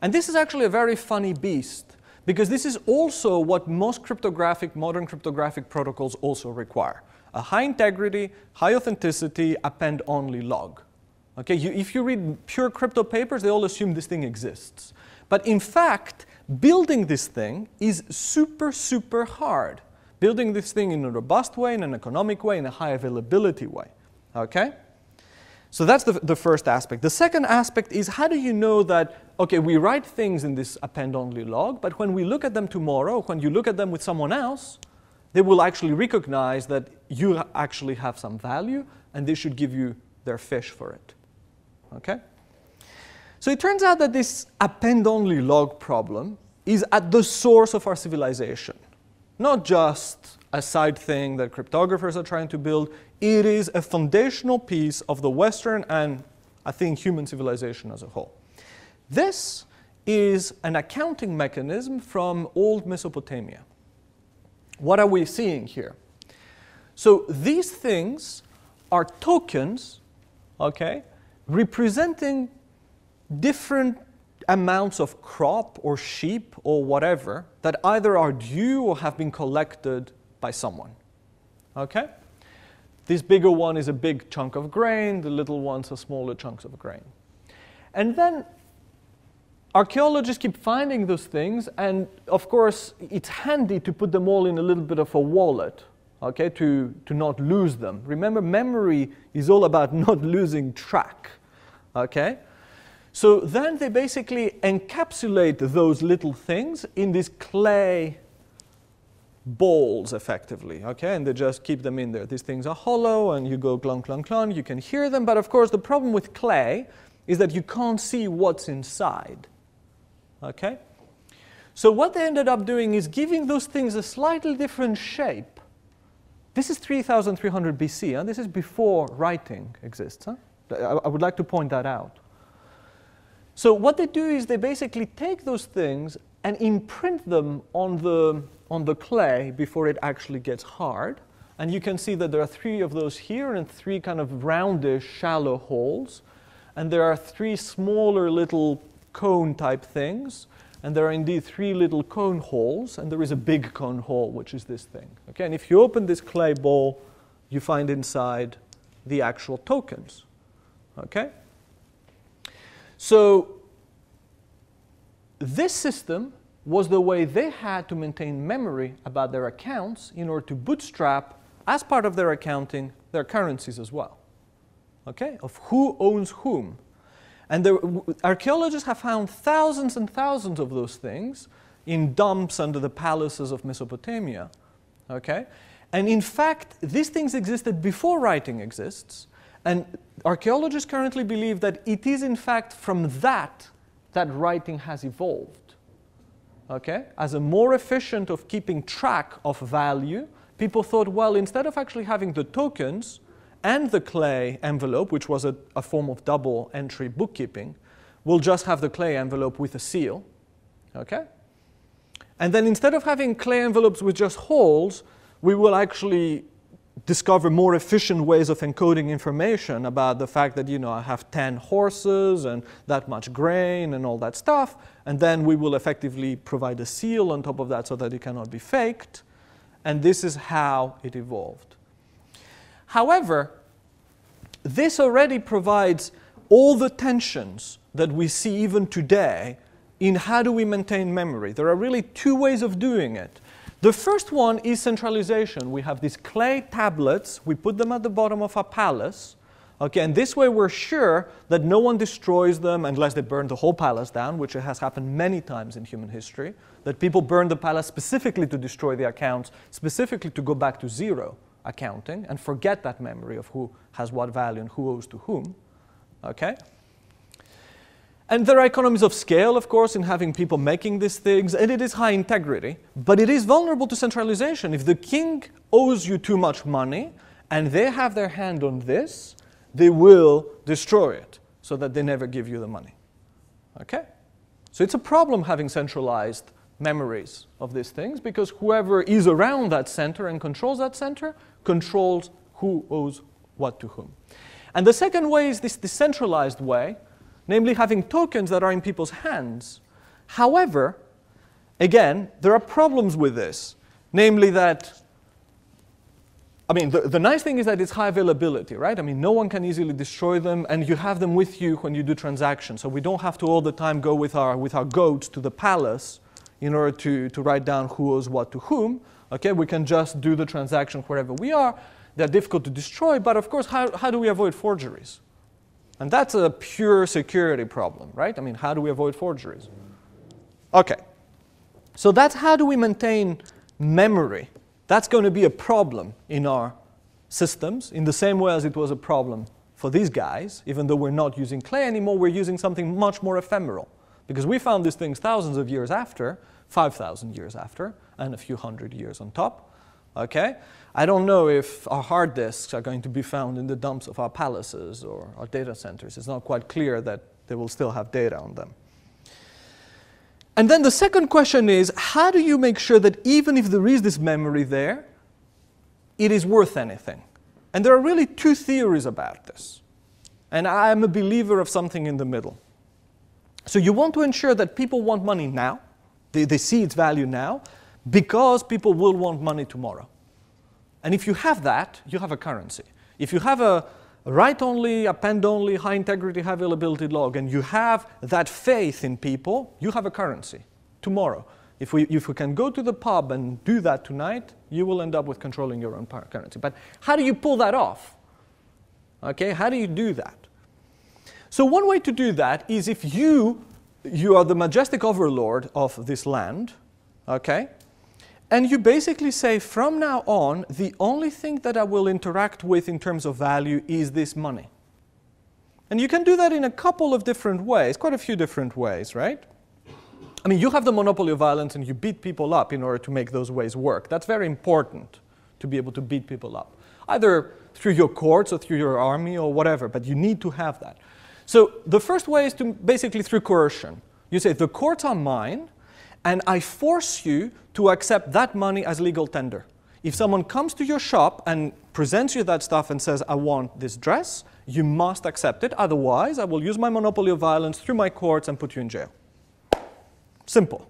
And this is actually a very funny beast because this is also what most cryptographic, modern cryptographic protocols also require. A high integrity, high authenticity, append only log. Okay, you, if you read pure crypto papers, they all assume this thing exists. But in fact, building this thing is super, super hard. Building this thing in a robust way, in an economic way, in a high availability way. Okay? So that's the, the first aspect. The second aspect is how do you know that, okay, we write things in this append only log, but when we look at them tomorrow, when you look at them with someone else, they will actually recognize that you actually have some value and they should give you their fish for it. Okay? So it turns out that this append only log problem is at the source of our civilization. Not just a side thing that cryptographers are trying to build, it is a foundational piece of the Western and I think human civilization as a whole. This is an accounting mechanism from old Mesopotamia. What are we seeing here? So these things are tokens, okay, representing different amounts of crop or sheep or whatever that either are due or have been collected by someone. Okay? This bigger one is a big chunk of grain, the little ones are smaller chunks of grain. And then archaeologists keep finding those things, and of course, it's handy to put them all in a little bit of a wallet, okay, to, to not lose them. Remember, memory is all about not losing track, okay? So then they basically encapsulate those little things in this clay balls effectively, okay? And they just keep them in there. These things are hollow and you go clunk, clunk, clunk, you can hear them, but of course the problem with clay is that you can't see what's inside, okay? So what they ended up doing is giving those things a slightly different shape. This is 3300 BC, and this is before writing exists. Huh? I would like to point that out. So what they do is they basically take those things and imprint them on the on the clay before it actually gets hard. And you can see that there are three of those here and three kind of roundish, shallow holes. And there are three smaller little cone type things. And there are indeed three little cone holes. And there is a big cone hole, which is this thing. Okay, and if you open this clay ball, you find inside the actual tokens. Okay? So this system was the way they had to maintain memory about their accounts in order to bootstrap, as part of their accounting, their currencies as well. Okay? Of who owns whom. And there, archaeologists have found thousands and thousands of those things in dumps under the palaces of Mesopotamia. Okay? And in fact, these things existed before writing exists. And archaeologists currently believe that it is, in fact, from that that writing has evolved okay, as a more efficient of keeping track of value, people thought, well, instead of actually having the tokens and the clay envelope, which was a, a form of double entry bookkeeping, we'll just have the clay envelope with a seal, okay? And then instead of having clay envelopes with just holes, we will actually discover more efficient ways of encoding information about the fact that, you know, I have 10 horses and that much grain and all that stuff. And then we will effectively provide a seal on top of that so that it cannot be faked. And this is how it evolved. However, this already provides all the tensions that we see even today in how do we maintain memory. There are really two ways of doing it. The first one is centralization. We have these clay tablets, we put them at the bottom of a palace. Okay, and this way we're sure that no one destroys them unless they burn the whole palace down, which has happened many times in human history. That people burn the palace specifically to destroy the accounts, specifically to go back to zero accounting and forget that memory of who has what value and who owes to whom. Okay? And there are economies of scale, of course, in having people making these things, and it is high integrity, but it is vulnerable to centralization. If the king owes you too much money and they have their hand on this, they will destroy it so that they never give you the money. Okay? So it's a problem having centralized memories of these things because whoever is around that center and controls that center controls who owes what to whom. And the second way is this decentralized way namely having tokens that are in people's hands. However, again, there are problems with this, namely that, I mean, the, the nice thing is that it's high availability, right? I mean, no one can easily destroy them, and you have them with you when you do transactions. So we don't have to all the time go with our, with our goats to the palace in order to, to write down who owes what to whom. Okay, we can just do the transaction wherever we are. They're difficult to destroy, but of course, how, how do we avoid forgeries? And that's a pure security problem, right? I mean, how do we avoid forgeries? Okay. So that's how do we maintain memory. That's going to be a problem in our systems in the same way as it was a problem for these guys. Even though we're not using clay anymore, we're using something much more ephemeral. Because we found these things thousands of years after, 5,000 years after, and a few hundred years on top. Okay? I don't know if our hard disks are going to be found in the dumps of our palaces or our data centers. It's not quite clear that they will still have data on them. And then the second question is, how do you make sure that even if there is this memory there, it is worth anything? And there are really two theories about this. And I am a believer of something in the middle. So you want to ensure that people want money now, they, they see its value now, because people will want money tomorrow. And if you have that, you have a currency. If you have a write-only, append-only, high-integrity, high-availability log, and you have that faith in people, you have a currency tomorrow. If we, if we can go to the pub and do that tonight, you will end up with controlling your own currency. But how do you pull that off? Okay, how do you do that? So one way to do that is if you, you are the majestic overlord of this land, okay, and you basically say, from now on, the only thing that I will interact with in terms of value is this money. And you can do that in a couple of different ways, quite a few different ways, right? I mean, you have the monopoly of violence and you beat people up in order to make those ways work. That's very important to be able to beat people up, either through your courts or through your army or whatever, but you need to have that. So the first way is to basically through coercion. You say, the courts are mine, and I force you to accept that money as legal tender. If someone comes to your shop and presents you that stuff and says, I want this dress, you must accept it. Otherwise, I will use my monopoly of violence through my courts and put you in jail. Simple.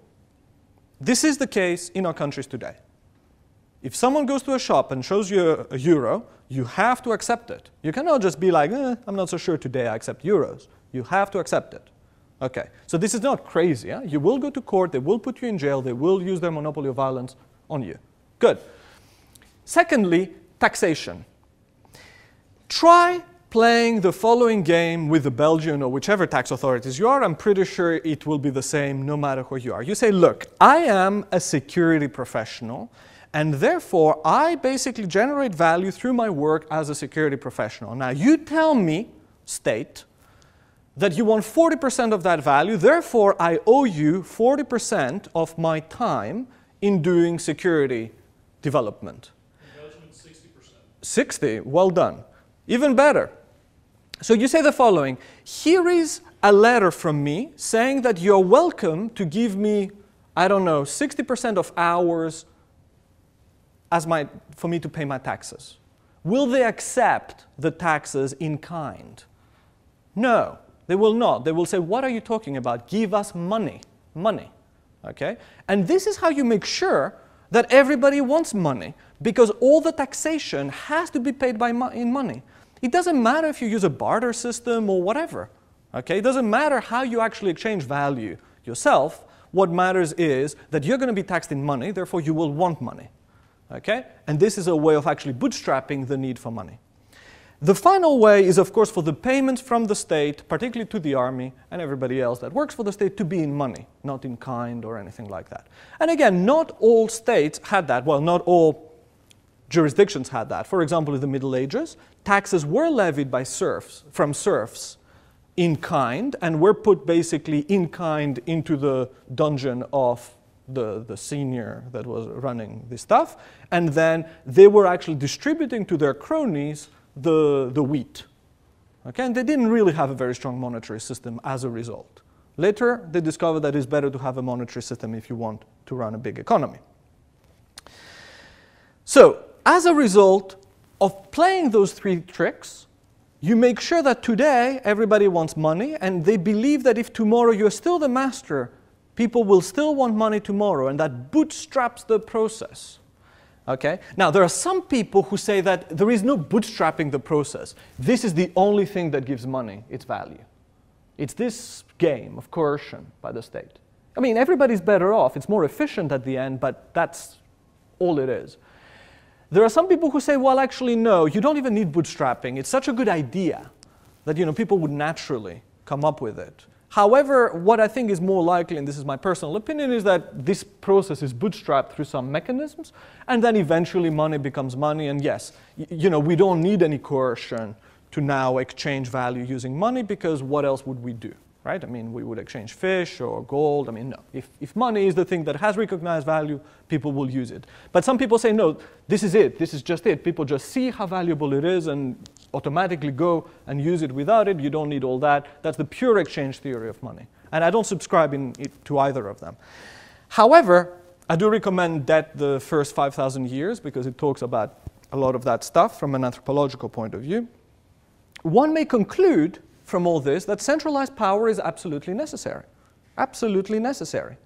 This is the case in our countries today. If someone goes to a shop and shows you a, euro, you have to accept it. You cannot just be like, eh, I'm not so sure today I accept euros. You have to accept it. Okay, so this is not crazy. You will go to court, they will put you in jail, they will use their monopoly of violence on you. Good. Secondly, taxation. Try playing the following game with the Belgian or whichever tax authorities you are. I'm pretty sure it will be the same no matter who you are. You say, look, I am a security professional, and therefore I basically generate value through my work as a security professional. Now, you tell me, state, that you want 40% of that value, therefore I owe you 40% of my time in doing security development. 60%. 60, well done. Even better. So you say the following, here is a letter from me saying that you're welcome to give me, I don't know, 60% of hours as my, for me to pay my taxes. Will they accept the taxes in kind? No. They will not. They will say, What are you talking about? Give us money. Money. Okay? And this is how you make sure that everybody wants money because all the taxation has to be paid by mo in money. It doesn't matter if you use a barter system or whatever. Okay? It doesn't matter how you actually exchange value yourself. What matters is that you're going to be taxed in money, therefore you will want money. Okay? And this is a way of actually bootstrapping the need for money. The final way is, of course, for the payments from the state, particularly to the army and everybody else that works for the state, to be in money, not in kind or anything like that. And again, not all states had that. Well, not all jurisdictions had that. For example, in the Middle Ages, taxes were levied by serfs, from serfs in kind and were put basically in kind into the dungeon of the, the senior that was running this stuff. And then they were actually distributing to their cronies the, the wheat. Okay? And they didn't really have a very strong monetary system as a result. Later, they discovered that it's better to have a monetary system if you want to run a big economy. So, as a result of playing those three tricks, you make sure that today everybody wants money, and they believe that if tomorrow you're still the master, people will still want money tomorrow, and that bootstraps the process. Okay? Now, there are some people who say that there is no bootstrapping the process. This is the only thing that gives money its value. It's this game of coercion by the state. I mean, everybody's better off. It's more efficient at the end, but that's all it is. There are some people who say, well, actually, no, you don't even need bootstrapping. It's such a good idea that you know, people would naturally come up with it. However, what I think is more likely, and this is my personal opinion, is that this process is bootstrapped through some mechanisms, and then eventually money becomes money. And yes, you know, we don't need any coercion to now exchange value using money because what else would we do? right? I mean, we would exchange fish or gold. I mean, no. If, if money is the thing that has recognized value, people will use it. But some people say, no, this is it. This is just it. People just see how valuable it is and automatically go and use it without it. You don't need all Debt. That's the pure exchange theory of money. And I don't subscribe to either of them. However, I do recommend that the first 5,000 years because it talks about a lot of that stuff from an anthropological point of view. One may conclude from all this that centralized power is absolutely necessary. Absolutely necessary.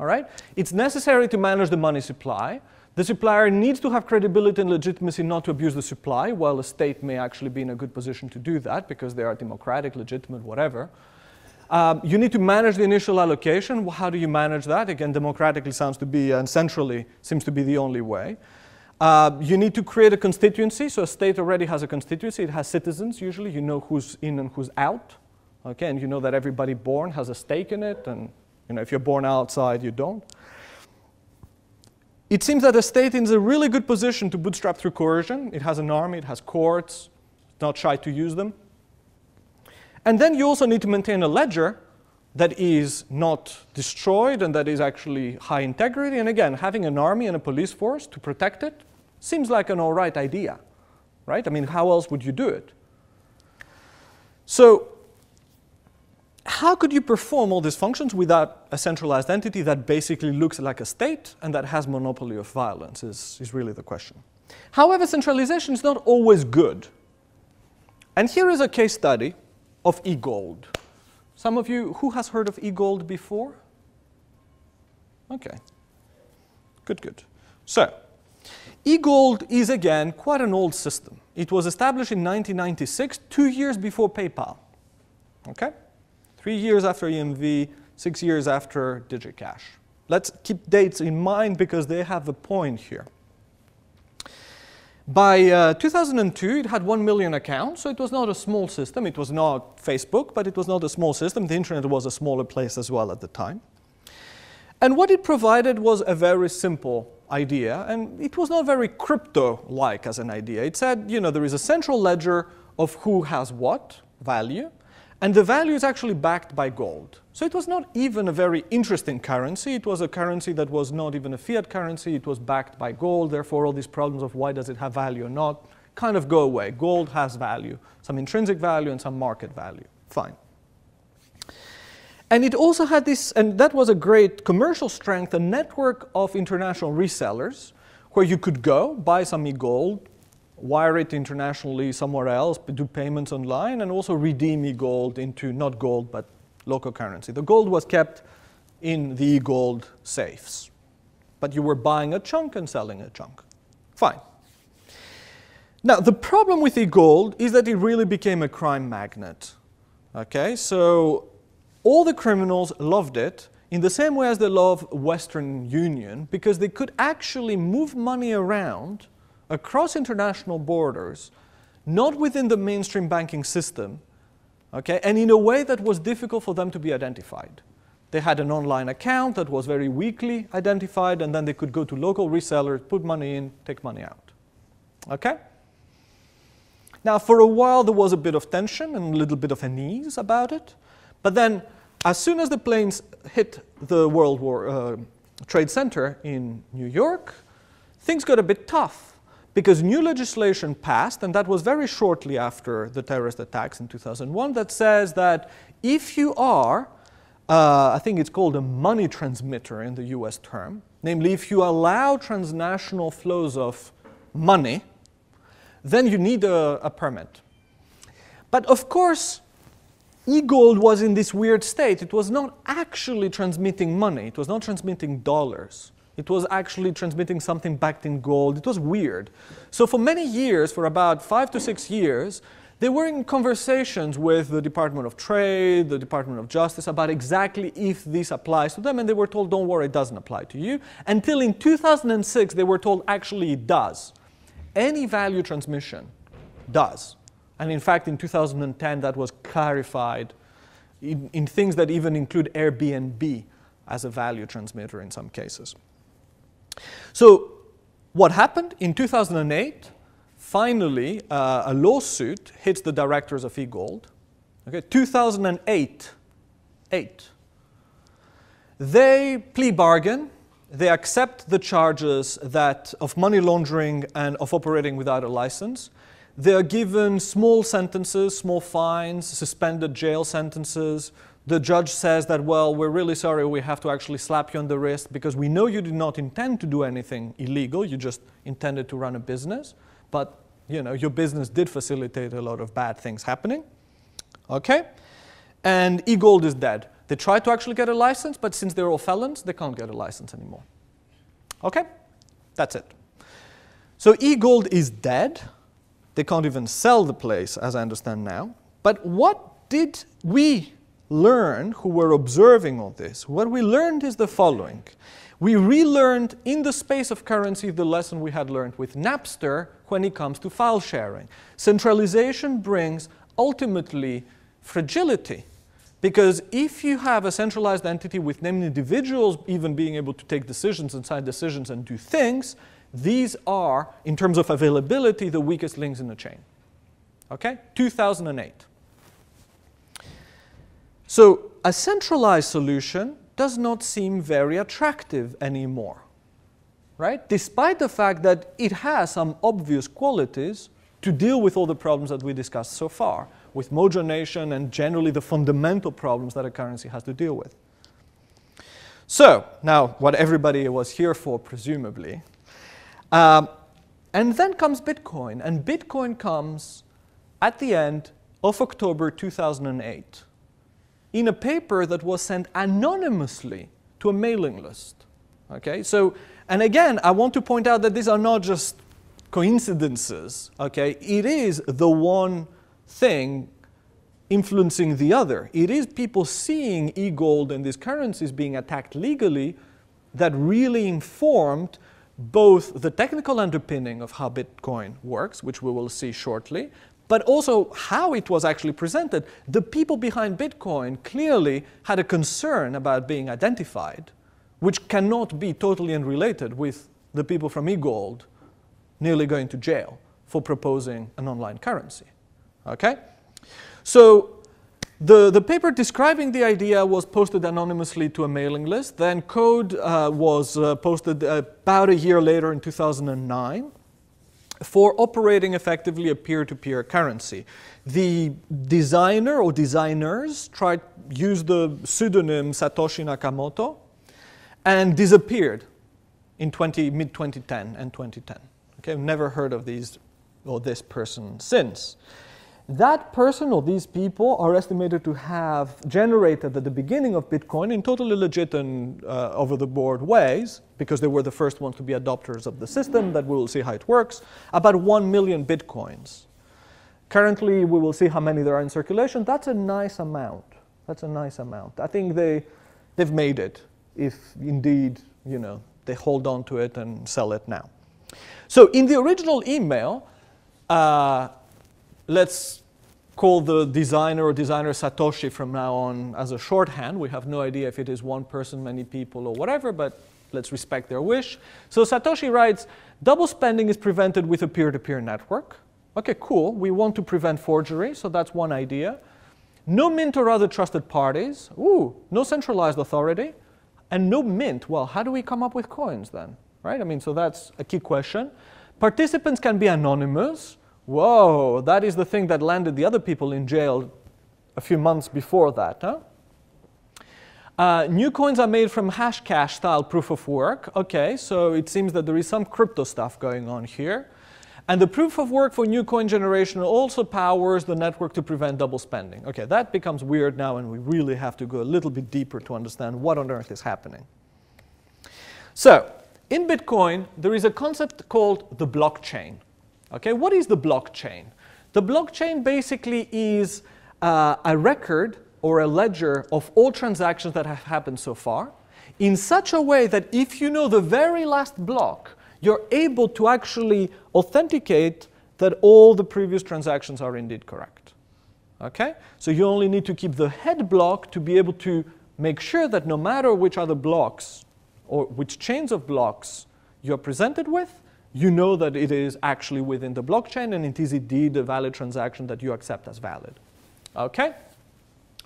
All right? It's necessary to manage the money supply. The supplier needs to have credibility and legitimacy not to abuse the supply, while a state may actually be in a good position to do that because they are democratic, legitimate, whatever. Um, you need to manage the initial allocation. How do you manage that? Again, democratically sounds to be, and centrally seems to be the only way. Uh, you need to create a constituency. So a state already has a constituency. It has citizens usually. You know who's in and who's out. Okay, and you know that everybody born has a stake in it. And you know, if you're born outside, you don't. It seems that a state is in a really good position to bootstrap through coercion. It has an army, it has courts, not shy to use them. And then you also need to maintain a ledger that is not destroyed and that is actually high integrity. And again, having an army and a police force to protect it seems like an all right idea, right? I mean, how else would you do it? So, how could you perform all these functions without a centralized entity that basically looks like a state and that has monopoly of violence is, is really the question. However, centralization is not always good. And here is a case study of e-gold. Some of you, who has heard of e-gold before? Okay, good, good. So, eGold is again quite an old system. It was established in 1996, two years before PayPal. Okay? Three years after EMV, six years after DigiCash. Let's keep dates in mind because they have a point here. By uh, 2002, it had 1 million accounts, so it was not a small system. It was not Facebook, but it was not a small system. The internet was a smaller place as well at the time. And what it provided was a very simple idea, and it was not very crypto-like as an idea. It said, you know, there is a central ledger of who has what value, and the value is actually backed by gold. So it was not even a very interesting currency. It was a currency that was not even a fiat currency. It was backed by gold. Therefore, all these problems of why does it have value or not kind of go away. Gold has value, some intrinsic value and some market value. Fine. And it also had this, and that was a great commercial strength, a network of international resellers where you could go, buy some e-gold, wire it internationally somewhere else, do payments online, and also redeem e-gold into not gold, but local currency. The gold was kept in the e-gold safes, but you were buying a chunk and selling a chunk. Fine. Now, the problem with e-gold is that it really became a crime magnet. Okay, so all the criminals loved it. in the same way as they love Western Union because they could actually move money around across international borders, not within the mainstream banking system, okay, and in a way that was difficult for them to be identified. They had an online account that was very weakly identified, and then they could go to local resellers, put money in, take money out. Okay? Now, for a while, there was a bit of tension and a little bit of unease about it, but then as soon as the planes hit the World War uh, Trade Center in New York, things got a bit tough because new legislation passed, and that was very shortly after the terrorist attacks in 2001, that says that if you are, uh, I think it's called a money transmitter in the US term, namely, if you allow transnational flows of money, then you need a, a permit. But of course, eGold was in this weird state. It was not actually transmitting money, it was not transmitting dollars. It was actually transmitting something backed in gold. It was weird. So, for many years, for about five to six years, they were in conversations with the Department of Trade, the Department of Justice about exactly if this applies to them, and they were told, don't worry, it doesn't apply to you. Until in 2006, they were told, actually, it does. Any value transmission does. And in fact, in 2010, that was clarified in, in, things that even include Airbnb as a value transmitter in some cases. So, what happened in 2008? Finally, uh, a lawsuit hits the directors of eGold. Okay, 2008, eight. They plea bargain. They accept the charges that of money laundering and of operating without a license. They are given small sentences, small fines, suspended jail sentences. The judge says that, well, we're really sorry, we have to actually slap you on the wrist because we know you did not intend to do anything illegal, you just intended to run a business. But, you know, your business did facilitate a lot of bad things happening. Okay? And eGold is dead. They tried to actually get a license, but since they're all felons, they can't get a license anymore. Okay? That's it. So eGold is dead. They can't even sell the place, as I understand now. But what did we learn who were observing all this? What we learned is the following. We relearned in the space of currency the lesson we had learned with Napster when it comes to file sharing. Centralization brings ultimately fragility. Because if you have a centralized entity with named individuals even being able to take decisions and sign decisions and do things, these are, in terms of availability, the weakest links in the chain. Okay? 2008. So a centralized solution does not seem very attractive anymore. Right? Despite the fact that it has some obvious qualities to deal with all the problems that we discussed so far, with MojoNation and generally the fundamental problems that a currency has to deal with. So, now what everybody was here for, presumably, um, and then comes Bitcoin, and Bitcoin comes at the end of October 2008 in a paper that was sent anonymously to a mailing list. Okay, so, and again, I want to point out that these are not just coincidences. Okay, it is the one thing influencing the other. It is people seeing e-gold and these currencies being attacked legally that really informed both the technical underpinning of how Bitcoin works, which we will see shortly, but also how it was actually presented. The people behind Bitcoin clearly had a concern about being identified, which cannot be totally unrelated with the people from eGold nearly going to jail for proposing an online currency. Okay? So the, the paper describing the idea was posted anonymously to a mailing list. Then code uh, was uh, posted about a year later in 2009 for operating effectively a peer-to-peer currency. The designer or designers tried use the pseudonym Satoshi Nakamoto and disappeared in 20, mid-2010 and 2010. Okay, I've never heard of these or this person since. That person or these people are estimated to have generated at the beginning of Bitcoin in totally legit and uh, over the board ways, because they were the first ones to be adopters of the system, that we will see how it works, about 1 million Bitcoins. Currently, we will see how many there are in circulation. That's a nice amount. That's a nice amount. I think they, they've made it, if indeed, you know, they hold on to it and sell it now. So in the original email, uh, let's call the designer or designer Satoshi from now on as a shorthand. We have no idea if it is one person, many people, or whatever, but let's respect their wish. So Satoshi writes, double spending is prevented with a peer-to-peer -peer network. Okay, cool. We want to prevent forgery, so that's one idea. No mint or other trusted parties. Ooh, no centralized authority. And no mint. Well, how do we come up with coins then? Right? I mean, so that's a key question. Participants can be anonymous. Whoa, that is the thing that landed the other people in jail a few months before that. Huh? Uh, new coins are made from Hashcash style proof of work. Okay, so it seems that there is some crypto stuff going on here. And the proof of work for new coin generation also powers the network to prevent double spending. Okay, that becomes weird now, and we really have to go a little bit deeper to understand what on earth is happening. So, in Bitcoin, there is a concept called the blockchain. Okay, what is the blockchain? The blockchain basically is uh, a record or a ledger of all transactions that have happened so far in such a way that if you know the very last block, you're able to actually authenticate that all the previous transactions are indeed correct. Okay? So you only need to keep the head block to be able to make sure that no matter which other blocks or which chains of blocks you're presented with, you know that it is actually within the blockchain and it is indeed a valid transaction that you accept as valid. Okay?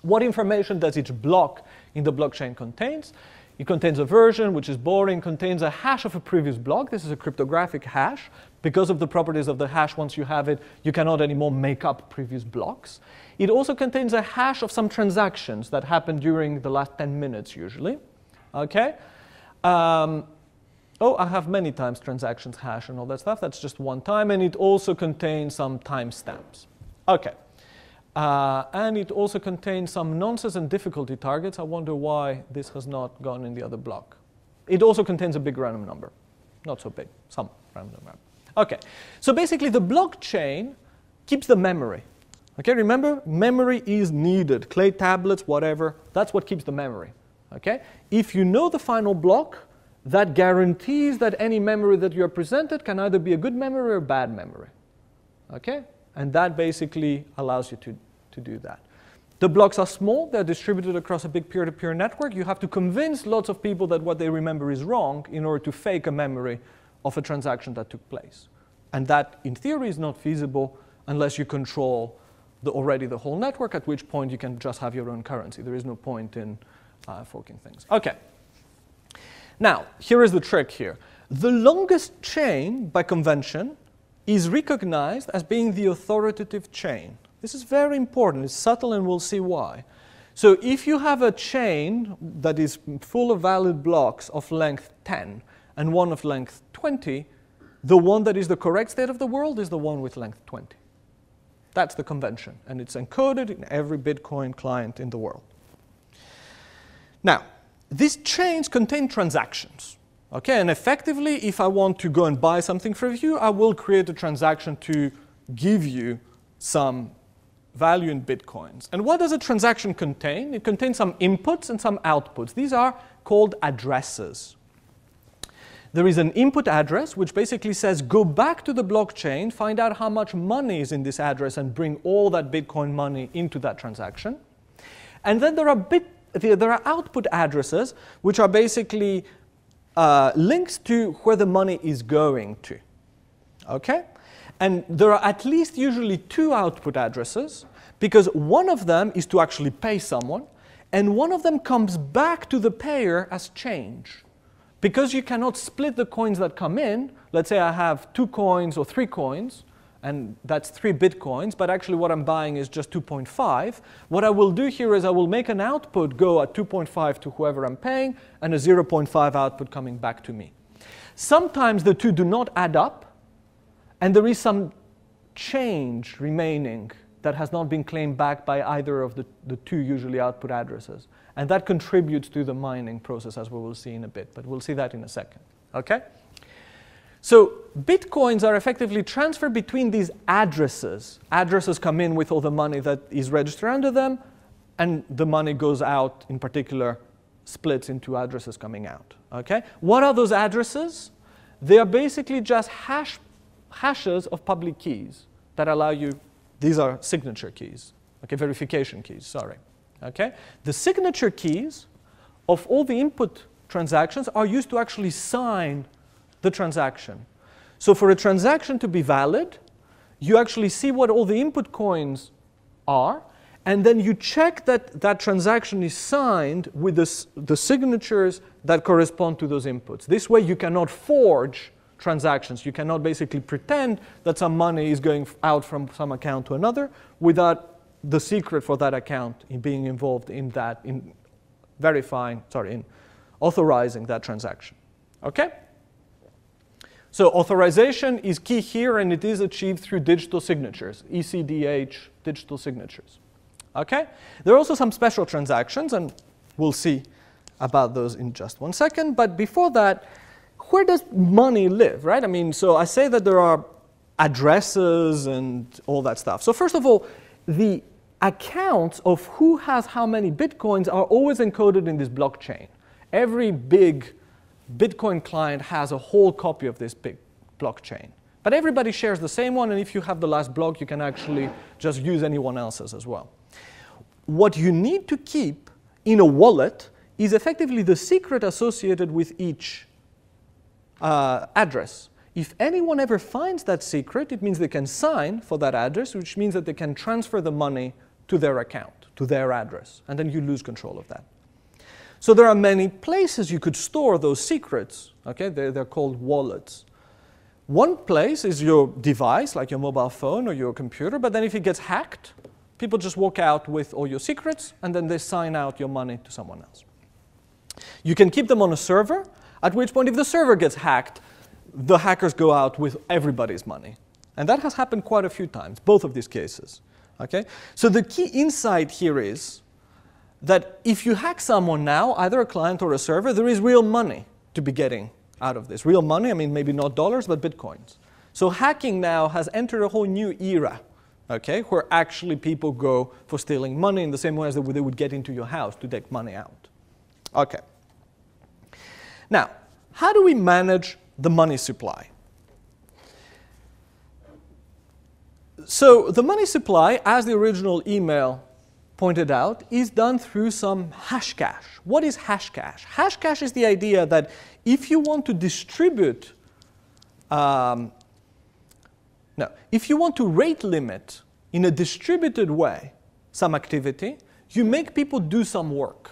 What information does each block in the blockchain contains? It contains a version, which is boring, contains a hash of a previous block. This is a cryptographic hash. Because of the properties of the hash, once you have it, you cannot anymore make up previous blocks. It also contains a hash of some transactions that happened during the last 10 minutes, usually. Okay? Um, oh, I have many times transactions hash and all that stuff. That's just one time. And it also contains some timestamps. Okay. Uh, and it also contains some nonces and difficulty targets. I wonder why this has not gone in the other block. It also contains a big random number. Not so big, some random number. Okay, so basically the blockchain keeps the memory. Okay, remember, memory is needed. Clay tablets, whatever, that's what keeps the memory. Okay, if you know the final block, that guarantees that any memory that you're presented can either be a good memory or a bad memory. Okay, and that basically allows you to, to do that. The blocks are small, they're distributed across a big peer-to-peer -peer network. You have to convince lots of people that what they remember is wrong in order to fake a memory of a transaction that took place. And that, in theory, is not feasible unless you control the, already the whole network, at which point you can just have your own currency. There is no point in uh, forking things. Okay. Now, here is the trick here. The longest chain, by convention, is recognized as being the authoritative chain. This is very important. It's subtle and we'll see why. So if you have a chain that is full of valid blocks of length 10 and one of length 20, the one that is the correct state of the world is the one with length 20. That's the convention, and it's encoded in every Bitcoin client in the world. Now, these chains contain transactions. Okay, and effectively, if I want to go and buy something from you, I will create a transaction to give you some value in bitcoins. And what does a transaction contain? It contains some inputs and some outputs. These are called addresses. There is an input address which basically says go back to the blockchain, find out how much money is in this address, and bring all that Bitcoin money into that transaction. And then there are, bit, there are output addresses which are basically uh, links to where the money is going to. Okay? And there are at least usually two output addresses because one of them is to actually pay someone and one of them comes back to the payer as change. Because you cannot split the coins that come in, let's say I have two coins or three coins, and that's three bitcoins, but actually what I'm buying is just 2.5. What I will do here is I will make an output go at 2.5 to whoever I'm paying, and a 0.5 output coming back to me. Sometimes the two do not add up, and there is some change remaining that has not been claimed back by either of the, the two usually output addresses. And that contributes to the mining process, as we will see in a bit, but we'll see that in a second. Okay? So bitcoins are effectively transferred between these addresses. Addresses come in with all the money that is registered under them, and the money goes out, in particular, splits into addresses coming out. Okay? What are those addresses? They are basically just hash, hashes of public keys that allow you, these are signature keys, okay, verification keys, sorry. Okay? The signature keys of all the input transactions are used to actually sign the transaction. So for a transaction to be valid, you actually see what all the input coins are, and then you check that that transaction is signed with the, the signatures that correspond to those inputs. This way you cannot forge transactions. You cannot basically pretend that some money is going out from some account to another without the secret for that account in being involved in that, in verifying, sorry, in authorizing that transaction. Okay? So authorization is key here, and it is achieved through digital signatures, ECDH digital signatures. Okay? There are also some special transactions, and we'll see about those in just one second. But before that, where does money live, right? I mean, so I say that there are addresses and all that stuff. So first of all, the accounts of who has how many bitcoins are always encoded in this blockchain. Every big Bitcoin client has a whole copy of this big blockchain. But everybody shares the same one, and if you have the last block, you can actually just use anyone else's as well what you need to keep in a wallet is effectively the secret associated with each uh, address. If anyone ever finds that secret, it means they can sign for that address, which means that they can transfer the money to their account, to their address, and then you lose control of that. So there are many places you could store those secrets. Okay, they're, they're called wallets. One place is your device, like your mobile phone or your computer, but then if it gets hacked, People just walk out with all your secrets and then they sign out your money to someone else. You can keep them on a server, at which point if the server gets hacked, the hackers go out with everybody's money. And that has happened quite a few times, both of these cases. Okay? So the key insight here is that if you hack someone now, either a client or a server, there is real money to be getting out of this. Real money, I mean maybe not dollars, but bitcoins. So hacking now has entered a whole new era okay, where actually people go for stealing money in the same way as they would get into your house to take money out. Okay. Now, how do we manage the money supply? So the money supply, as the original email pointed out, is done through some Hashcash. What is Hashcash? Hashcash is the idea that if you want to distribute um, now, if you want to rate limit in a distributed way some activity, you make people do some work.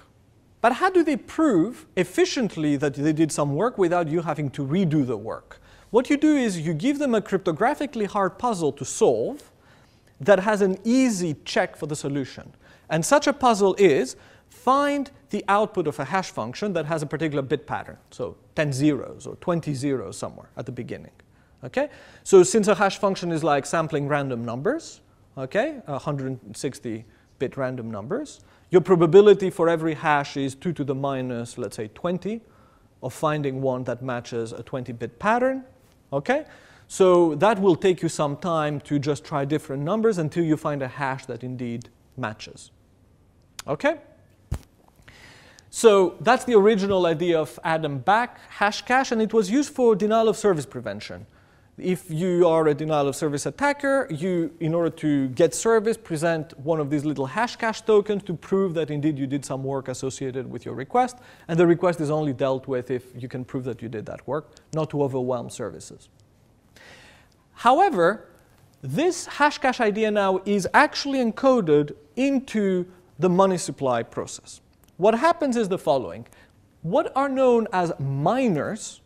But how do they prove efficiently that they did some work without you having to redo the work? What you do is you give them a cryptographically hard puzzle to solve that has an easy check for the solution. And such a puzzle is find the output of a hash function that has a particular bit pattern, so 10 zeros or 20 zeros somewhere at the beginning. Okay? So since a hash function is like sampling random numbers, okay, 160 bit random numbers, your probability for every hash is 2 to the minus, let's say, 20 of finding one that matches a 20 bit pattern. Okay? So that will take you some time to just try different numbers until you find a hash that indeed matches. Okay? So that's the original idea of Adam Back Hashcash, and it was used for denial of service prevention. If you are a denial of service attacker, you, in order to get service, present one of these little Hashcash tokens to prove that indeed you did some work associated with your request. And the request is only dealt with if you can prove that you did that work, not to overwhelm services. However, this Hashcash idea now is actually encoded into the money supply process. What happens is the following. What are known as miners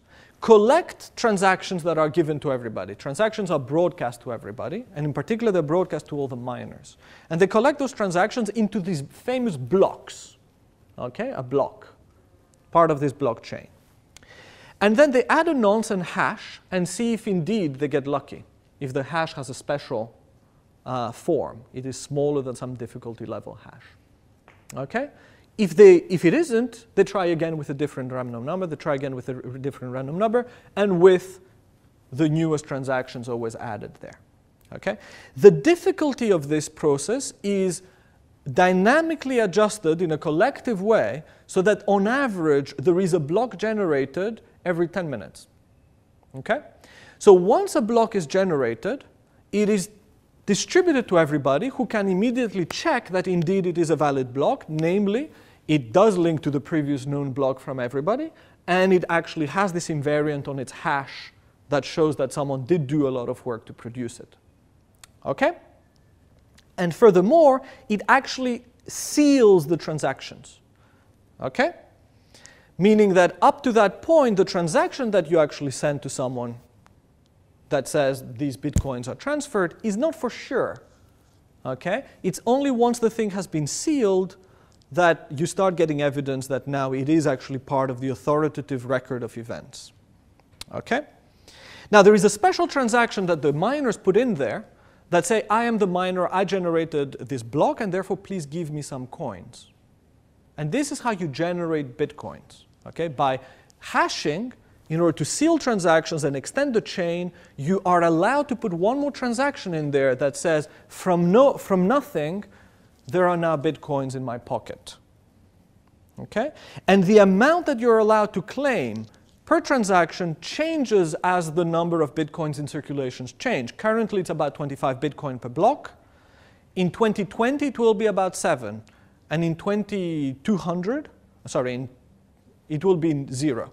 collect transactions that are given to everybody. Transactions are broadcast to everybody, and in particular, they're broadcast to all the miners. And they collect those transactions into these famous blocks, okay, a block, part of this blockchain. And then they add a nonce and hash and see if indeed they get lucky, if the hash has a special uh, form. It is smaller than some difficulty level hash. Okay? If, they, if it isn't, they try again with a different random number, they try again with a different random number, and with the newest transactions always added there. Okay? The difficulty of this process is dynamically adjusted in a collective way so that on average there is a block generated every 10 minutes. Okay? So once a block is generated, it is distributed to everybody who can immediately check that indeed it is a valid block, namely, it does link to the previous known block from everybody, and it actually has this invariant on its hash that shows that someone did do a lot of work to produce it. Okay? And furthermore, it actually seals the transactions. Okay? Meaning that up to that point, the transaction that you actually send to someone that says these bitcoins are transferred is not for sure. Okay? It's only once the thing has been sealed that you start getting evidence that now it is actually part of the authoritative record of events. Okay? Now there is a special transaction that the miners put in there that say, I am the miner, I generated this block, and therefore please give me some coins. And this is how you generate bitcoins, okay? By hashing, in order to seal transactions and extend the chain, you are allowed to put one more transaction in there that says, from, no, from nothing, there are now bitcoins in my pocket. Okay? And the amount that you're allowed to claim per transaction changes as the number of bitcoins in circulations change. Currently, it's about 25 bitcoin per block. In 2020, it will be about 7. And in 2200, sorry, in, it will be 0.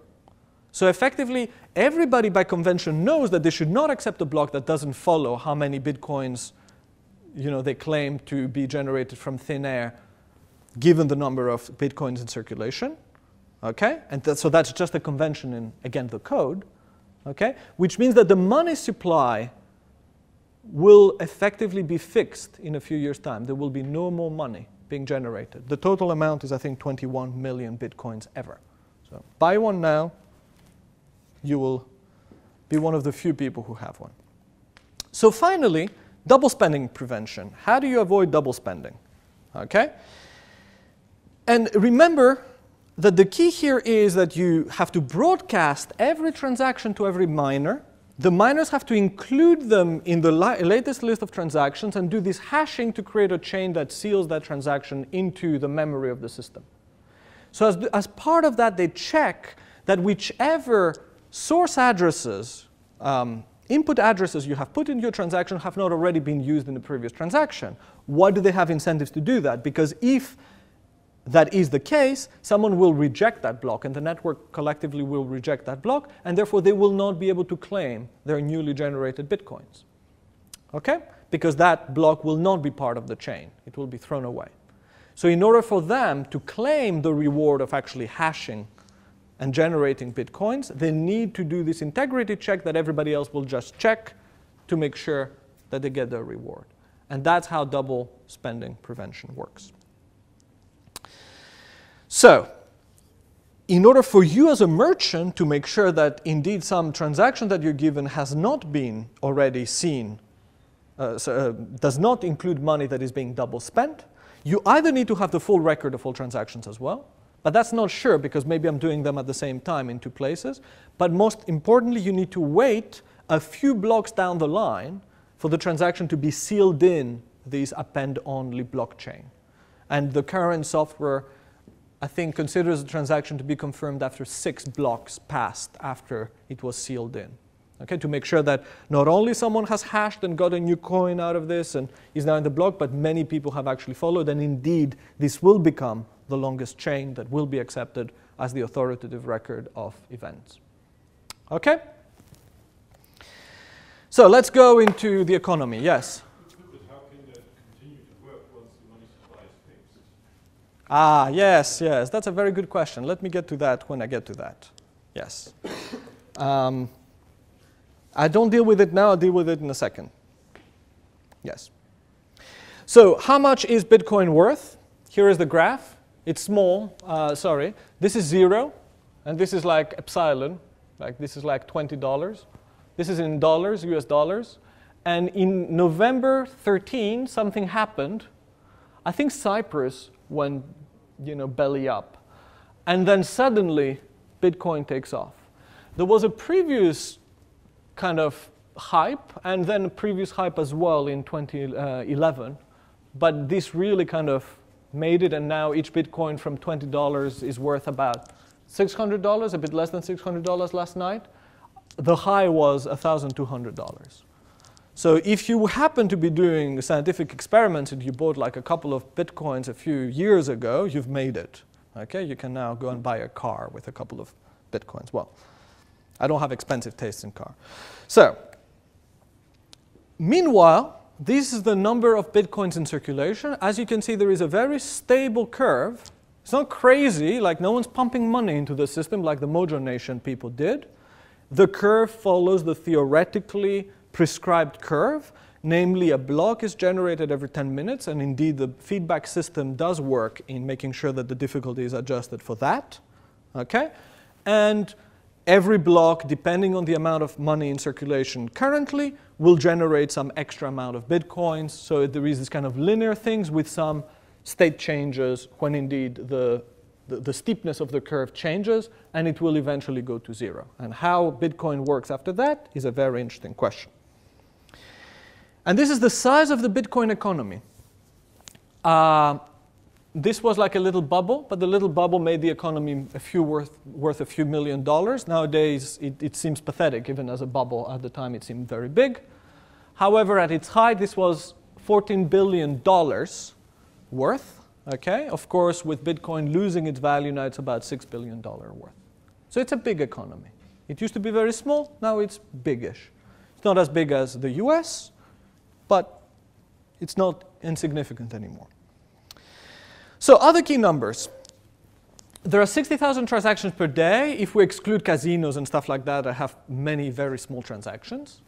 So effectively, everybody by convention knows that they should not accept a block that doesn't follow how many bitcoins you know, they claim to be generated from thin air given the number of bitcoins in circulation. Okay? And th so that's just a convention in, again, the code. Okay? Which means that the money supply will effectively be fixed in a few years' time. There will be no more money being generated. The total amount is, I think, 21 million bitcoins ever. So buy one now, you will be one of the few people who have one. So finally, double spending prevention. How do you avoid double spending? Okay? And remember that the key here is that you have to broadcast every transaction to every miner. The miners have to include them in the latest list of transactions and do this hashing to create a chain that seals that transaction into the memory of the system. So as, as part of that, they check that whichever source addresses, um, input addresses you have put in your transaction have not already been used in the previous transaction. Why do they have incentives to do that? Because if that is the case, someone will reject that block, and the network collectively will reject that block, and therefore they will not be able to claim their newly generated bitcoins. Okay? Because that block will not be part of the chain, it will be thrown away. So, in order for them to claim the reward of actually hashing and generating bitcoins, they need to do this integrity check that everybody else will just check to make sure that they get their reward. And that's how double spending prevention works. So, in order for you as a merchant to make sure that indeed some transaction that you're given has not been already seen, uh, so, uh, does not include money that is being double spent, you either need to have the full record of all transactions as well, but that's not sure because maybe I'm doing them at the same time in two places. But most importantly, you need to wait a few blocks down the line for the transaction to be sealed in this append-only blockchain. And the current software, I think, considers the transaction to be confirmed after six blocks passed after it was sealed in. Okay, to make sure that not only someone has hashed and got a new coin out of this and is now in the block, but many people have actually followed, and indeed, this will become the longest chain that will be accepted as the authoritative record of events. Okay? So let's go into the economy. Yes? Ah, yes, yes. That's a very good question. Let me get to that when I get to that. Yes. Um, I don't deal with it now, I'll deal with it in a second. Yes. So, how much is Bitcoin worth? Here is the graph. It's small, uh, sorry. This is zero, and this is like epsilon, like this is like $20. This is in dollars, US dollars. And in November 13, something happened. I think Cyprus went, you know, belly up. And then suddenly, Bitcoin takes off. There was a previous kind of hype, and then a previous hype as well in 2011. But this really kind of made it, and now each Bitcoin from $20 is worth about $600, a bit less than $600 last night. The high was $1,200. So if you happen to be doing scientific experiments and you bought like a couple of Bitcoins a few years ago, you've made it. Okay, you can now go and buy a car with a couple of Bitcoins. Well, I don't have expensive taste in car. So, meanwhile, this is the number of bitcoins in circulation. As you can see, there is a very stable curve. It's not crazy, like no one's pumping money into the system like the Mojo Nation people did. The curve follows the theoretically prescribed curve, namely a block is generated every 10 minutes, and indeed the feedback system does work in making sure that the difficulty is adjusted for that. Okay? And every block, depending on the amount of money in circulation currently, will generate some extra amount of bitcoins. So there is this kind of linear things with some state changes when indeed the, the, the, steepness of the curve changes, and it will eventually go to zero. And how Bitcoin works after that is a very interesting question. And this is the size of the Bitcoin economy. Uh, this was like a little bubble, but the little bubble made the economy a few worth, worth a few million dollars. Nowadays, it, it seems pathetic, even as a bubble. At the time, it seemed very big. However, at its height, this was $14 billion worth. Okay, of course, with Bitcoin losing its value, now it's about $6 billion worth. So it's a big economy. It used to be very small, now it's biggish. It's not as big as the US, but it's not insignificant anymore. So other key numbers. There are 60,000 transactions per day. If we exclude casinos and stuff like that, I have many very small transactions.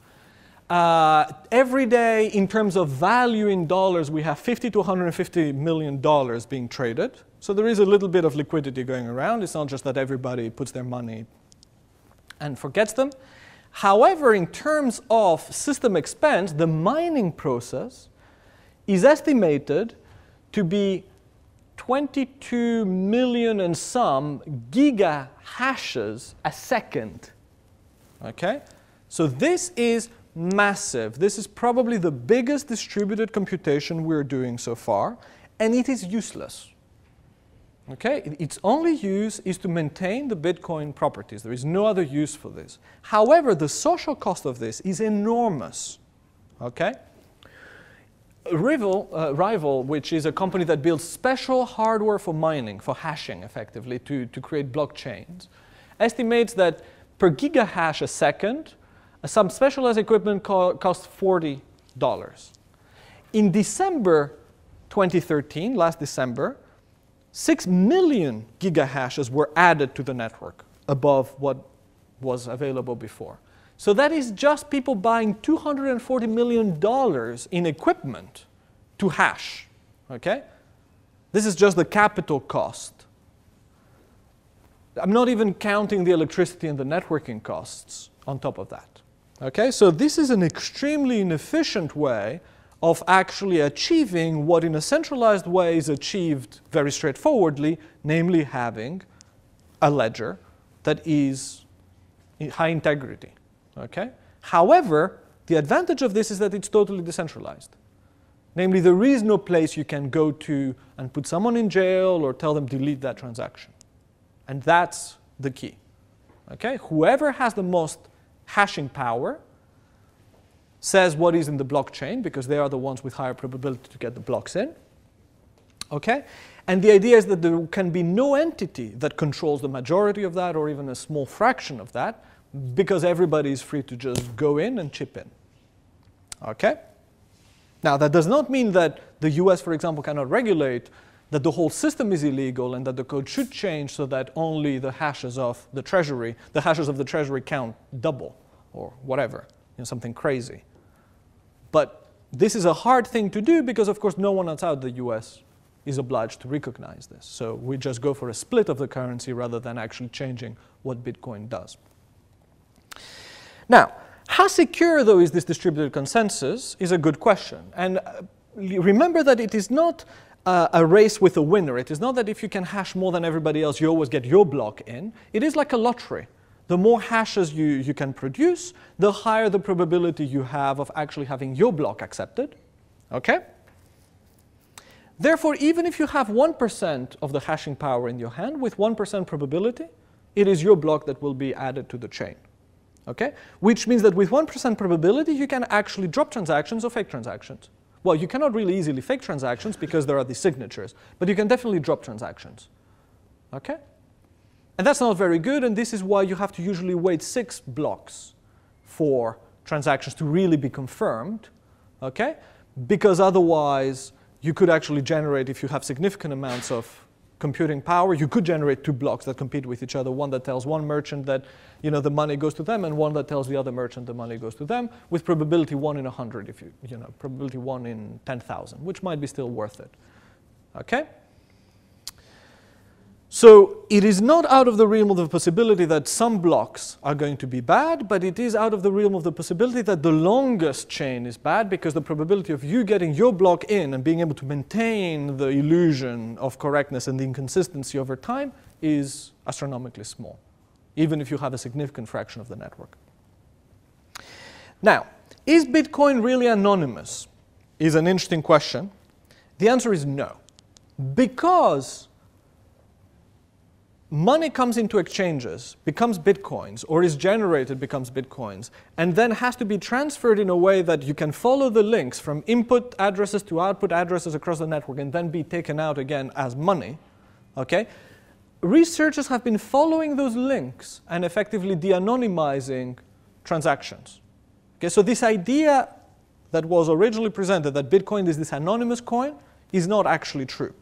Uh, every day, in terms of value in dollars, we have 50 to 150 million dollars being traded. So there is a little bit of liquidity going around. It's not just that everybody puts their money and forgets them. However, in terms of system expense, the mining process is estimated to be 22 million and some giga hashes a second. Okay? So this is massive. This is probably the biggest distributed computation we're doing so far, and it is useless. Okay? Its only use is to maintain the Bitcoin properties. There is no other use for this. However, the social cost of this is enormous. Okay? Rival, uh, Rival, which is a company that builds special hardware for mining, for hashing effectively, to, to create blockchains, estimates that per gigahash a second, some specialized equipment co costs $40. In December 2013, last December, 6 million gigahashes were added to the network above what was available before. So that is just people buying $240 million in equipment to hash. Okay? This is just the capital cost. I'm not even counting the electricity and the networking costs on top of that. Okay? So this is an extremely inefficient way of actually achieving what in a centralized way is achieved very straightforwardly, namely having a ledger that is high integrity. Okay? However, the advantage of this is that it's totally decentralized. Namely, there is no place you can go to and put someone in jail or tell them delete that transaction. And that's the key. Okay? Whoever has the most hashing power says what is in the blockchain because they are the ones with higher probability to get the blocks in. Okay? And the idea is that there can be no entity that controls the majority of that or even a small fraction of that because everybody is free to just go in and chip in. Okay? Now, that does not mean that the US, for example, cannot regulate that the whole system is illegal and that the code should change so that only the hashes of the treasury, the hashes of the treasury count double or whatever, you know, something crazy. But this is a hard thing to do because, of course, no one outside the US is obliged to recognize this. So we just go for a split of the currency rather than actually changing what Bitcoin does. Now, how secure, though, is this distributed consensus is a good question. And uh, remember that it is not uh, a race with a winner. It is not that if you can hash more than everybody else, you always get your block in. It is like a lottery the more hashes you, you can produce, the higher the probability you have of actually having your block accepted. Okay? Therefore, even if you have 1% of the hashing power in your hand, with 1% probability, it is your block that will be added to the chain. Okay? Which means that with 1% probability, you can actually drop transactions or fake transactions. Well, you cannot really easily fake transactions because there are these signatures, but you can definitely drop transactions. Okay? And that's not very good, and this is why you have to usually wait six blocks for transactions to really be confirmed. Okay? Because otherwise, you could actually generate, if you have significant amounts of computing power, you could generate two blocks that compete with each other, one that tells one merchant that you know, the money goes to them, and one that tells the other merchant the money goes to them, with probability 1 in 100, if you, you know, probability 1 in 10,000, which might be still worth it. Okay? So it is not out of the realm of the possibility that some blocks are going to be bad, but it is out of the realm of the possibility that the longest chain is bad because the probability of you getting your block in and being able to maintain the illusion of correctness and the inconsistency over time is astronomically small, even if you have a significant fraction of the network. Now, is Bitcoin really anonymous? Is an interesting question. The answer is no. Because money comes into exchanges, becomes bitcoins, or is generated, becomes bitcoins, and then has to be transferred in a way that you can follow the links from input addresses to output addresses across the network and then be taken out again as money, okay? Researchers have been following those links and effectively de-anonymizing transactions. Okay, so this idea that was originally presented that Bitcoin is this anonymous coin is not actually true.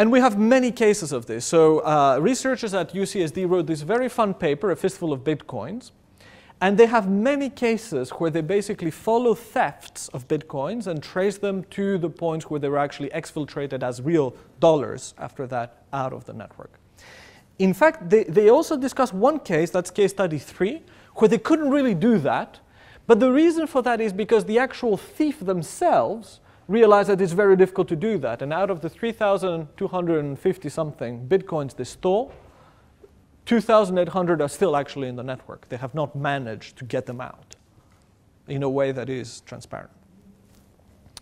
And we have many cases of this. So uh, researchers at UCSD wrote this very fun paper, A Fistful of Bitcoins. And they have many cases where they basically follow thefts of bitcoins and trace them to the points where they were actually exfiltrated as real dollars after that out of the network. In fact, they, they also discuss one case, that's case study three, where they couldn't really do that. But the reason for that is because the actual thief themselves realize that it's very difficult to do that. And out of the 3,250 something bitcoins they stole, 2,800 are still actually in the network. They have not managed to get them out in a way that is transparent.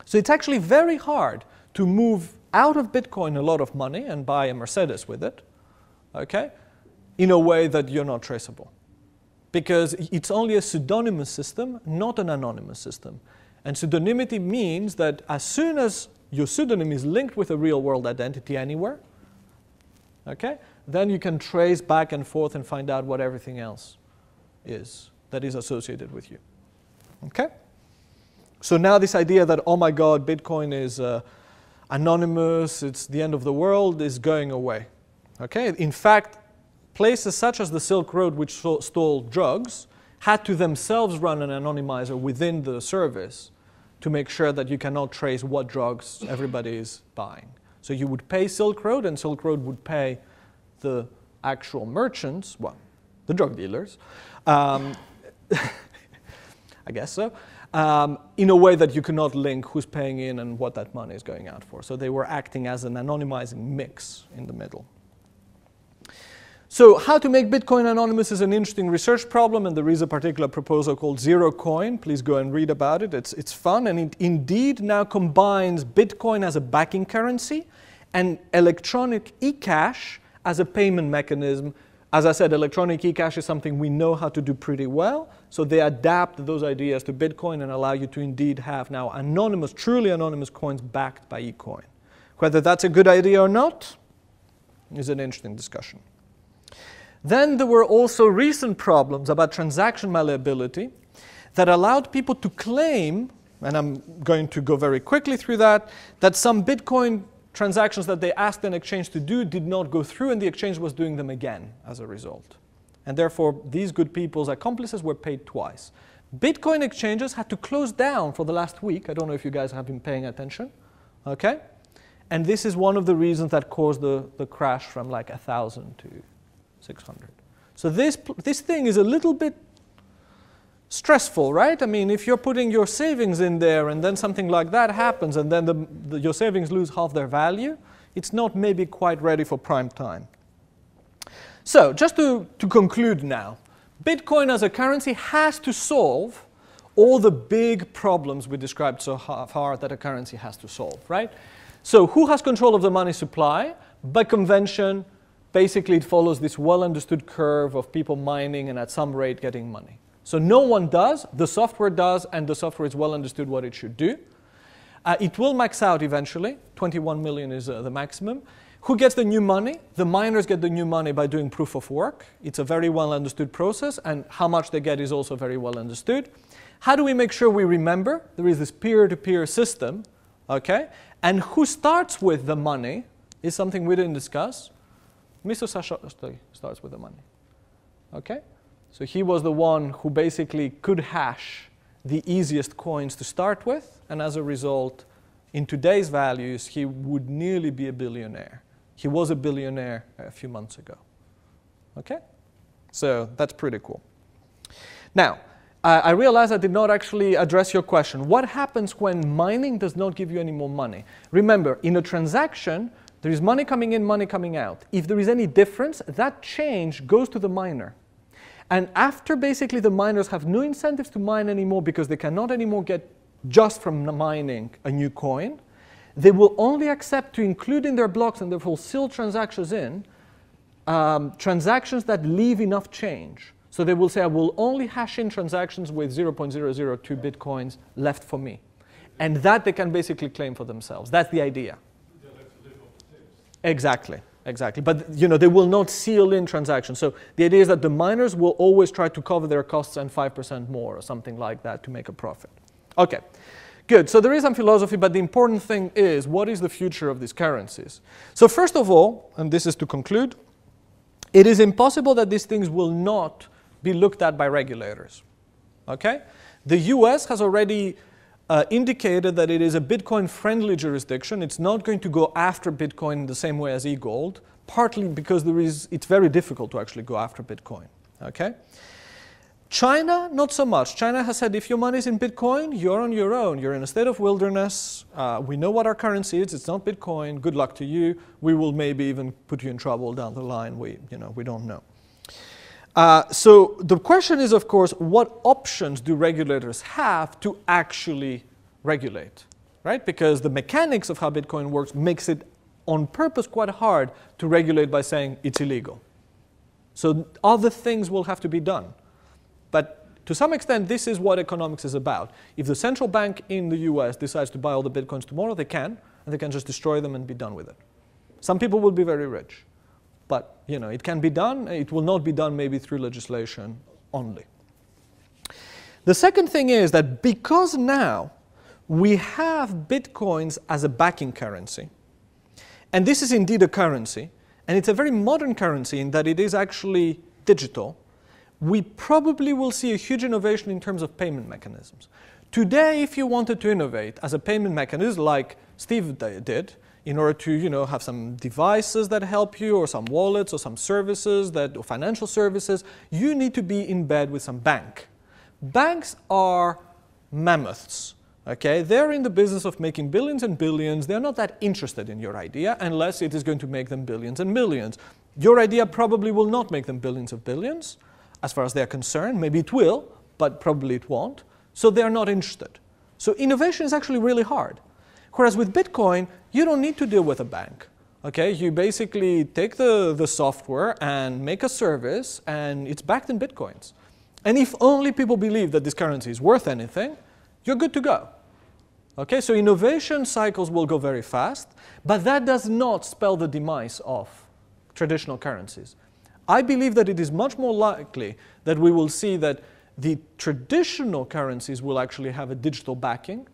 So it's actually very hard to move out of Bitcoin a lot of money and buy a Mercedes with it, okay, in a way that you're not traceable. Because it's only a pseudonymous system, not an anonymous system. And pseudonymity means that as soon as your pseudonym is linked with a real world identity anywhere, okay, then you can trace back and forth and find out what everything else is that is associated with you. Okay? So now this idea that, oh my God, Bitcoin is uh, anonymous, it's the end of the world, is going away. Okay? In fact, places such as the Silk Road, which stole drugs, had to themselves run an anonymizer within the service to make sure that you cannot trace what drugs everybody is buying. So you would pay Silk Road, and Silk Road would pay the actual merchants, well, the drug dealers, um, I guess so, um, in a way that you cannot link who's paying in and what that money is going out for. So they were acting as an anonymizing mix in the middle. So how to make Bitcoin anonymous is an interesting research problem, and there is a particular proposal called ZeroCoin. Please go and read about it. It's, it's fun, and it indeed now combines Bitcoin as a backing currency and electronic e-cash as a payment mechanism. As I said, electronic e-cash is something we know how to do pretty well, so they adapt those ideas to Bitcoin and allow you to indeed have now anonymous, truly anonymous coins backed by eCoin. Whether that's a good idea or not is an interesting discussion. Then there were also recent problems about transaction malleability that allowed people to claim, and I'm going to go very quickly through that, that some Bitcoin transactions that they asked an exchange to do did not go through and the exchange was doing them again as a result. And therefore, these good people's accomplices were paid twice. Bitcoin exchanges had to close down for the last week. I don't know if you guys have been paying attention. Okay? And this is one of the reasons that caused the, the crash from like 1,000 to 600. So this, this thing is a little bit stressful, right? I mean, if you're putting your savings in there and then something like that happens and then the, the, your savings lose half their value, it's not maybe quite ready for prime time. So just to, to conclude now, Bitcoin as a currency has to solve all the big problems we described so far that a currency has to solve, right? So who has control of the money supply? By convention, basically it follows this well understood curve of people mining and at some rate getting money. So no one does, the software does, and the software is well understood what it should do. Uh, it will max out eventually, 21 million is uh, the maximum. Who gets the new money? The miners get the new money by doing proof of work. It's a very well understood process, and how much they get is also very well understood. How do we make sure we remember? There is this peer to peer system, okay? And who starts with the money is something we didn't discuss. Mr. Satoshi starts with the money. Okay? So he was the one who basically could hash the easiest coins to start with, and as a result, in today's values, he would nearly be a billionaire. He was a billionaire a few months ago. Okay? So that's pretty cool. Now, I realize I did not actually address your question. What happens when mining does not give you any more money? Remember, in a transaction, there is money coming in, money coming out. If there is any difference, that change goes to the miner. And after basically the miners have no incentives to mine anymore because they cannot anymore get just from mining a new coin, they will only accept to include in their blocks and therefore seal transactions in um, transactions that leave enough change. So they will say, I will only hash in transactions with 0.002 bitcoins left for me. And that they can basically claim for themselves. That's the idea. Exactly, exactly. But you know, they will not seal in transactions. So the idea is that the miners will always try to cover their costs and 5% more or something like that to make a profit. Okay, good. So there is some philosophy, but the important thing is what is the future of these currencies? So first of all, and this is to conclude, it is impossible that these things will not be looked at by regulators. Okay? The US has already uh, indicated that it is a Bitcoin friendly jurisdiction. It's not going to go after Bitcoin in the same way as e-gold, partly because there is, it's very difficult to actually go after Bitcoin. Okay? China, not so much. China has said if your money is in Bitcoin, you're on your own. You're in a state of wilderness. Uh, we know what our currency is. It's not Bitcoin. Good luck to you. We will maybe even put you in trouble down the line. We, you know, we don't know. Uh, so the question is, of course, what options do regulators have to actually regulate, right? Because the mechanics of how Bitcoin works makes it on purpose quite hard to regulate by saying it's illegal. So other things will have to be done. But to some extent, this is what economics is about. If the central bank in the US decides to buy all the Bitcoins tomorrow, they can, and they can just destroy them and be done with it. Some people will be very rich. But you know, it can be done. It will not be done maybe through legislation only. The second thing is that because now we have bitcoins as a backing currency, and this is indeed a currency, and it's a very modern currency in that it is actually digital, we probably will see a huge innovation in terms of payment mechanisms. Today, if you wanted to innovate as a payment mechanism like Steve did, in order to you know, have some devices that help you or some wallets or some services that, or financial services, you need to be in bed with some bank. Banks are mammoths. Okay, they're in the business of making billions and billions. They're not that interested in your idea unless it is going to make them billions and millions. Your idea probably will not make them billions of billions, as far as they're concerned. Maybe it will, but probably it won't. So they're not interested. So innovation is actually really hard. Whereas with Bitcoin, you don't need to deal with a bank. Okay, you basically take the, the software and make a service, and it's backed in Bitcoins. And if only people believe that this currency is worth anything, you're good to go. Okay, so innovation cycles will go very fast, but that does not spell the demise of traditional currencies. I believe that it is much more likely that we will see that the traditional currencies will actually have a digital backing,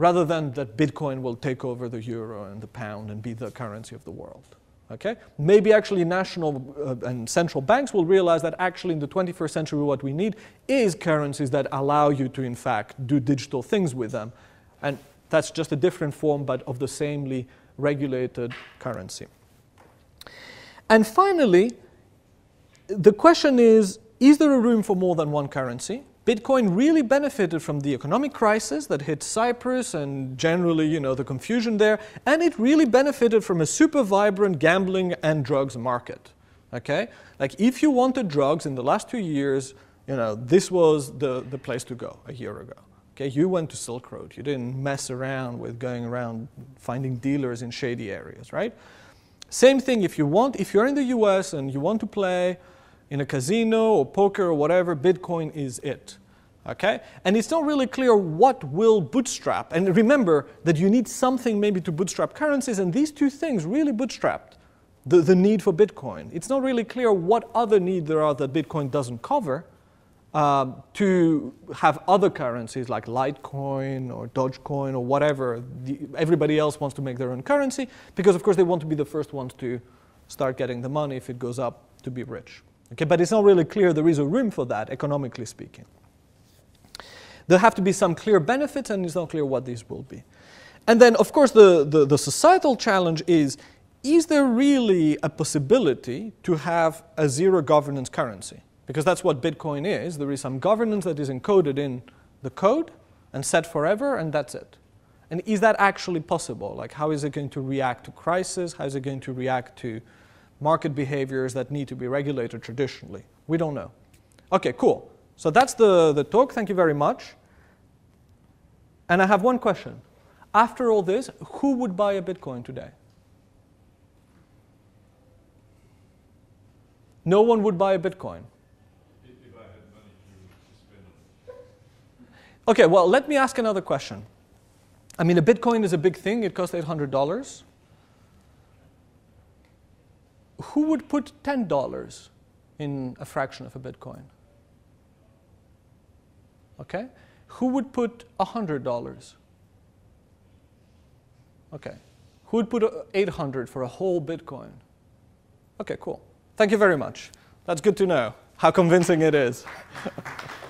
rather than that Bitcoin will take over the euro and the pound and be the currency of the world. Okay? Maybe actually national uh, and central banks will realize that actually in the 21st century what we need is currencies that allow you to in fact do digital things with them. And that's just a different form but of the samely regulated currency. And finally, the question is, is there a room for more than one currency? Bitcoin really benefited from the economic crisis that hit Cyprus and generally, you know, the confusion there, and it really benefited from a super vibrant gambling and drugs market. Okay? Like if you wanted drugs in the last two years, you know, this was the, the place to go a year ago. Okay, you went to Silk Road. You didn't mess around with going around finding dealers in shady areas, right? Same thing if you want, if you're in the US and you want to play in a casino or poker or whatever, Bitcoin is it. Okay? And it's not really clear what will bootstrap. And remember that you need something maybe to bootstrap currencies, and these two things really bootstrapped the, the need for Bitcoin. It's not really clear what other need there are that Bitcoin doesn't cover um, to have other currencies like Litecoin or Dogecoin or whatever. The, everybody else wants to make their own currency because, of course, they want to be the first ones to start getting the money if it goes up to be rich. Okay, but it's not really clear there is a room for that, economically speaking. There have to be some clear benefits, and it's not clear what these will be. And then, of course, the, the, the societal challenge is is there really a possibility to have a zero governance currency? Because that's what Bitcoin is. There is some governance that is encoded in the code and set forever, and that's it. And is that actually possible? Like, how is it going to react to crisis? How is it going to react to market behaviors that need to be regulated traditionally? We don't know. Okay, cool. So that's the, the talk. Thank you very much. And I have one question. After all this, who would buy a Bitcoin today? No one would buy a Bitcoin. Okay, well, let me ask another question. I mean, a Bitcoin is a big thing. It costs $800. Who would put $10 in a fraction of a Bitcoin? Okay? Who would put $100? Okay. Who would put 800 for a whole Bitcoin? Okay, cool. Thank you very much. That's good to know how convincing it is.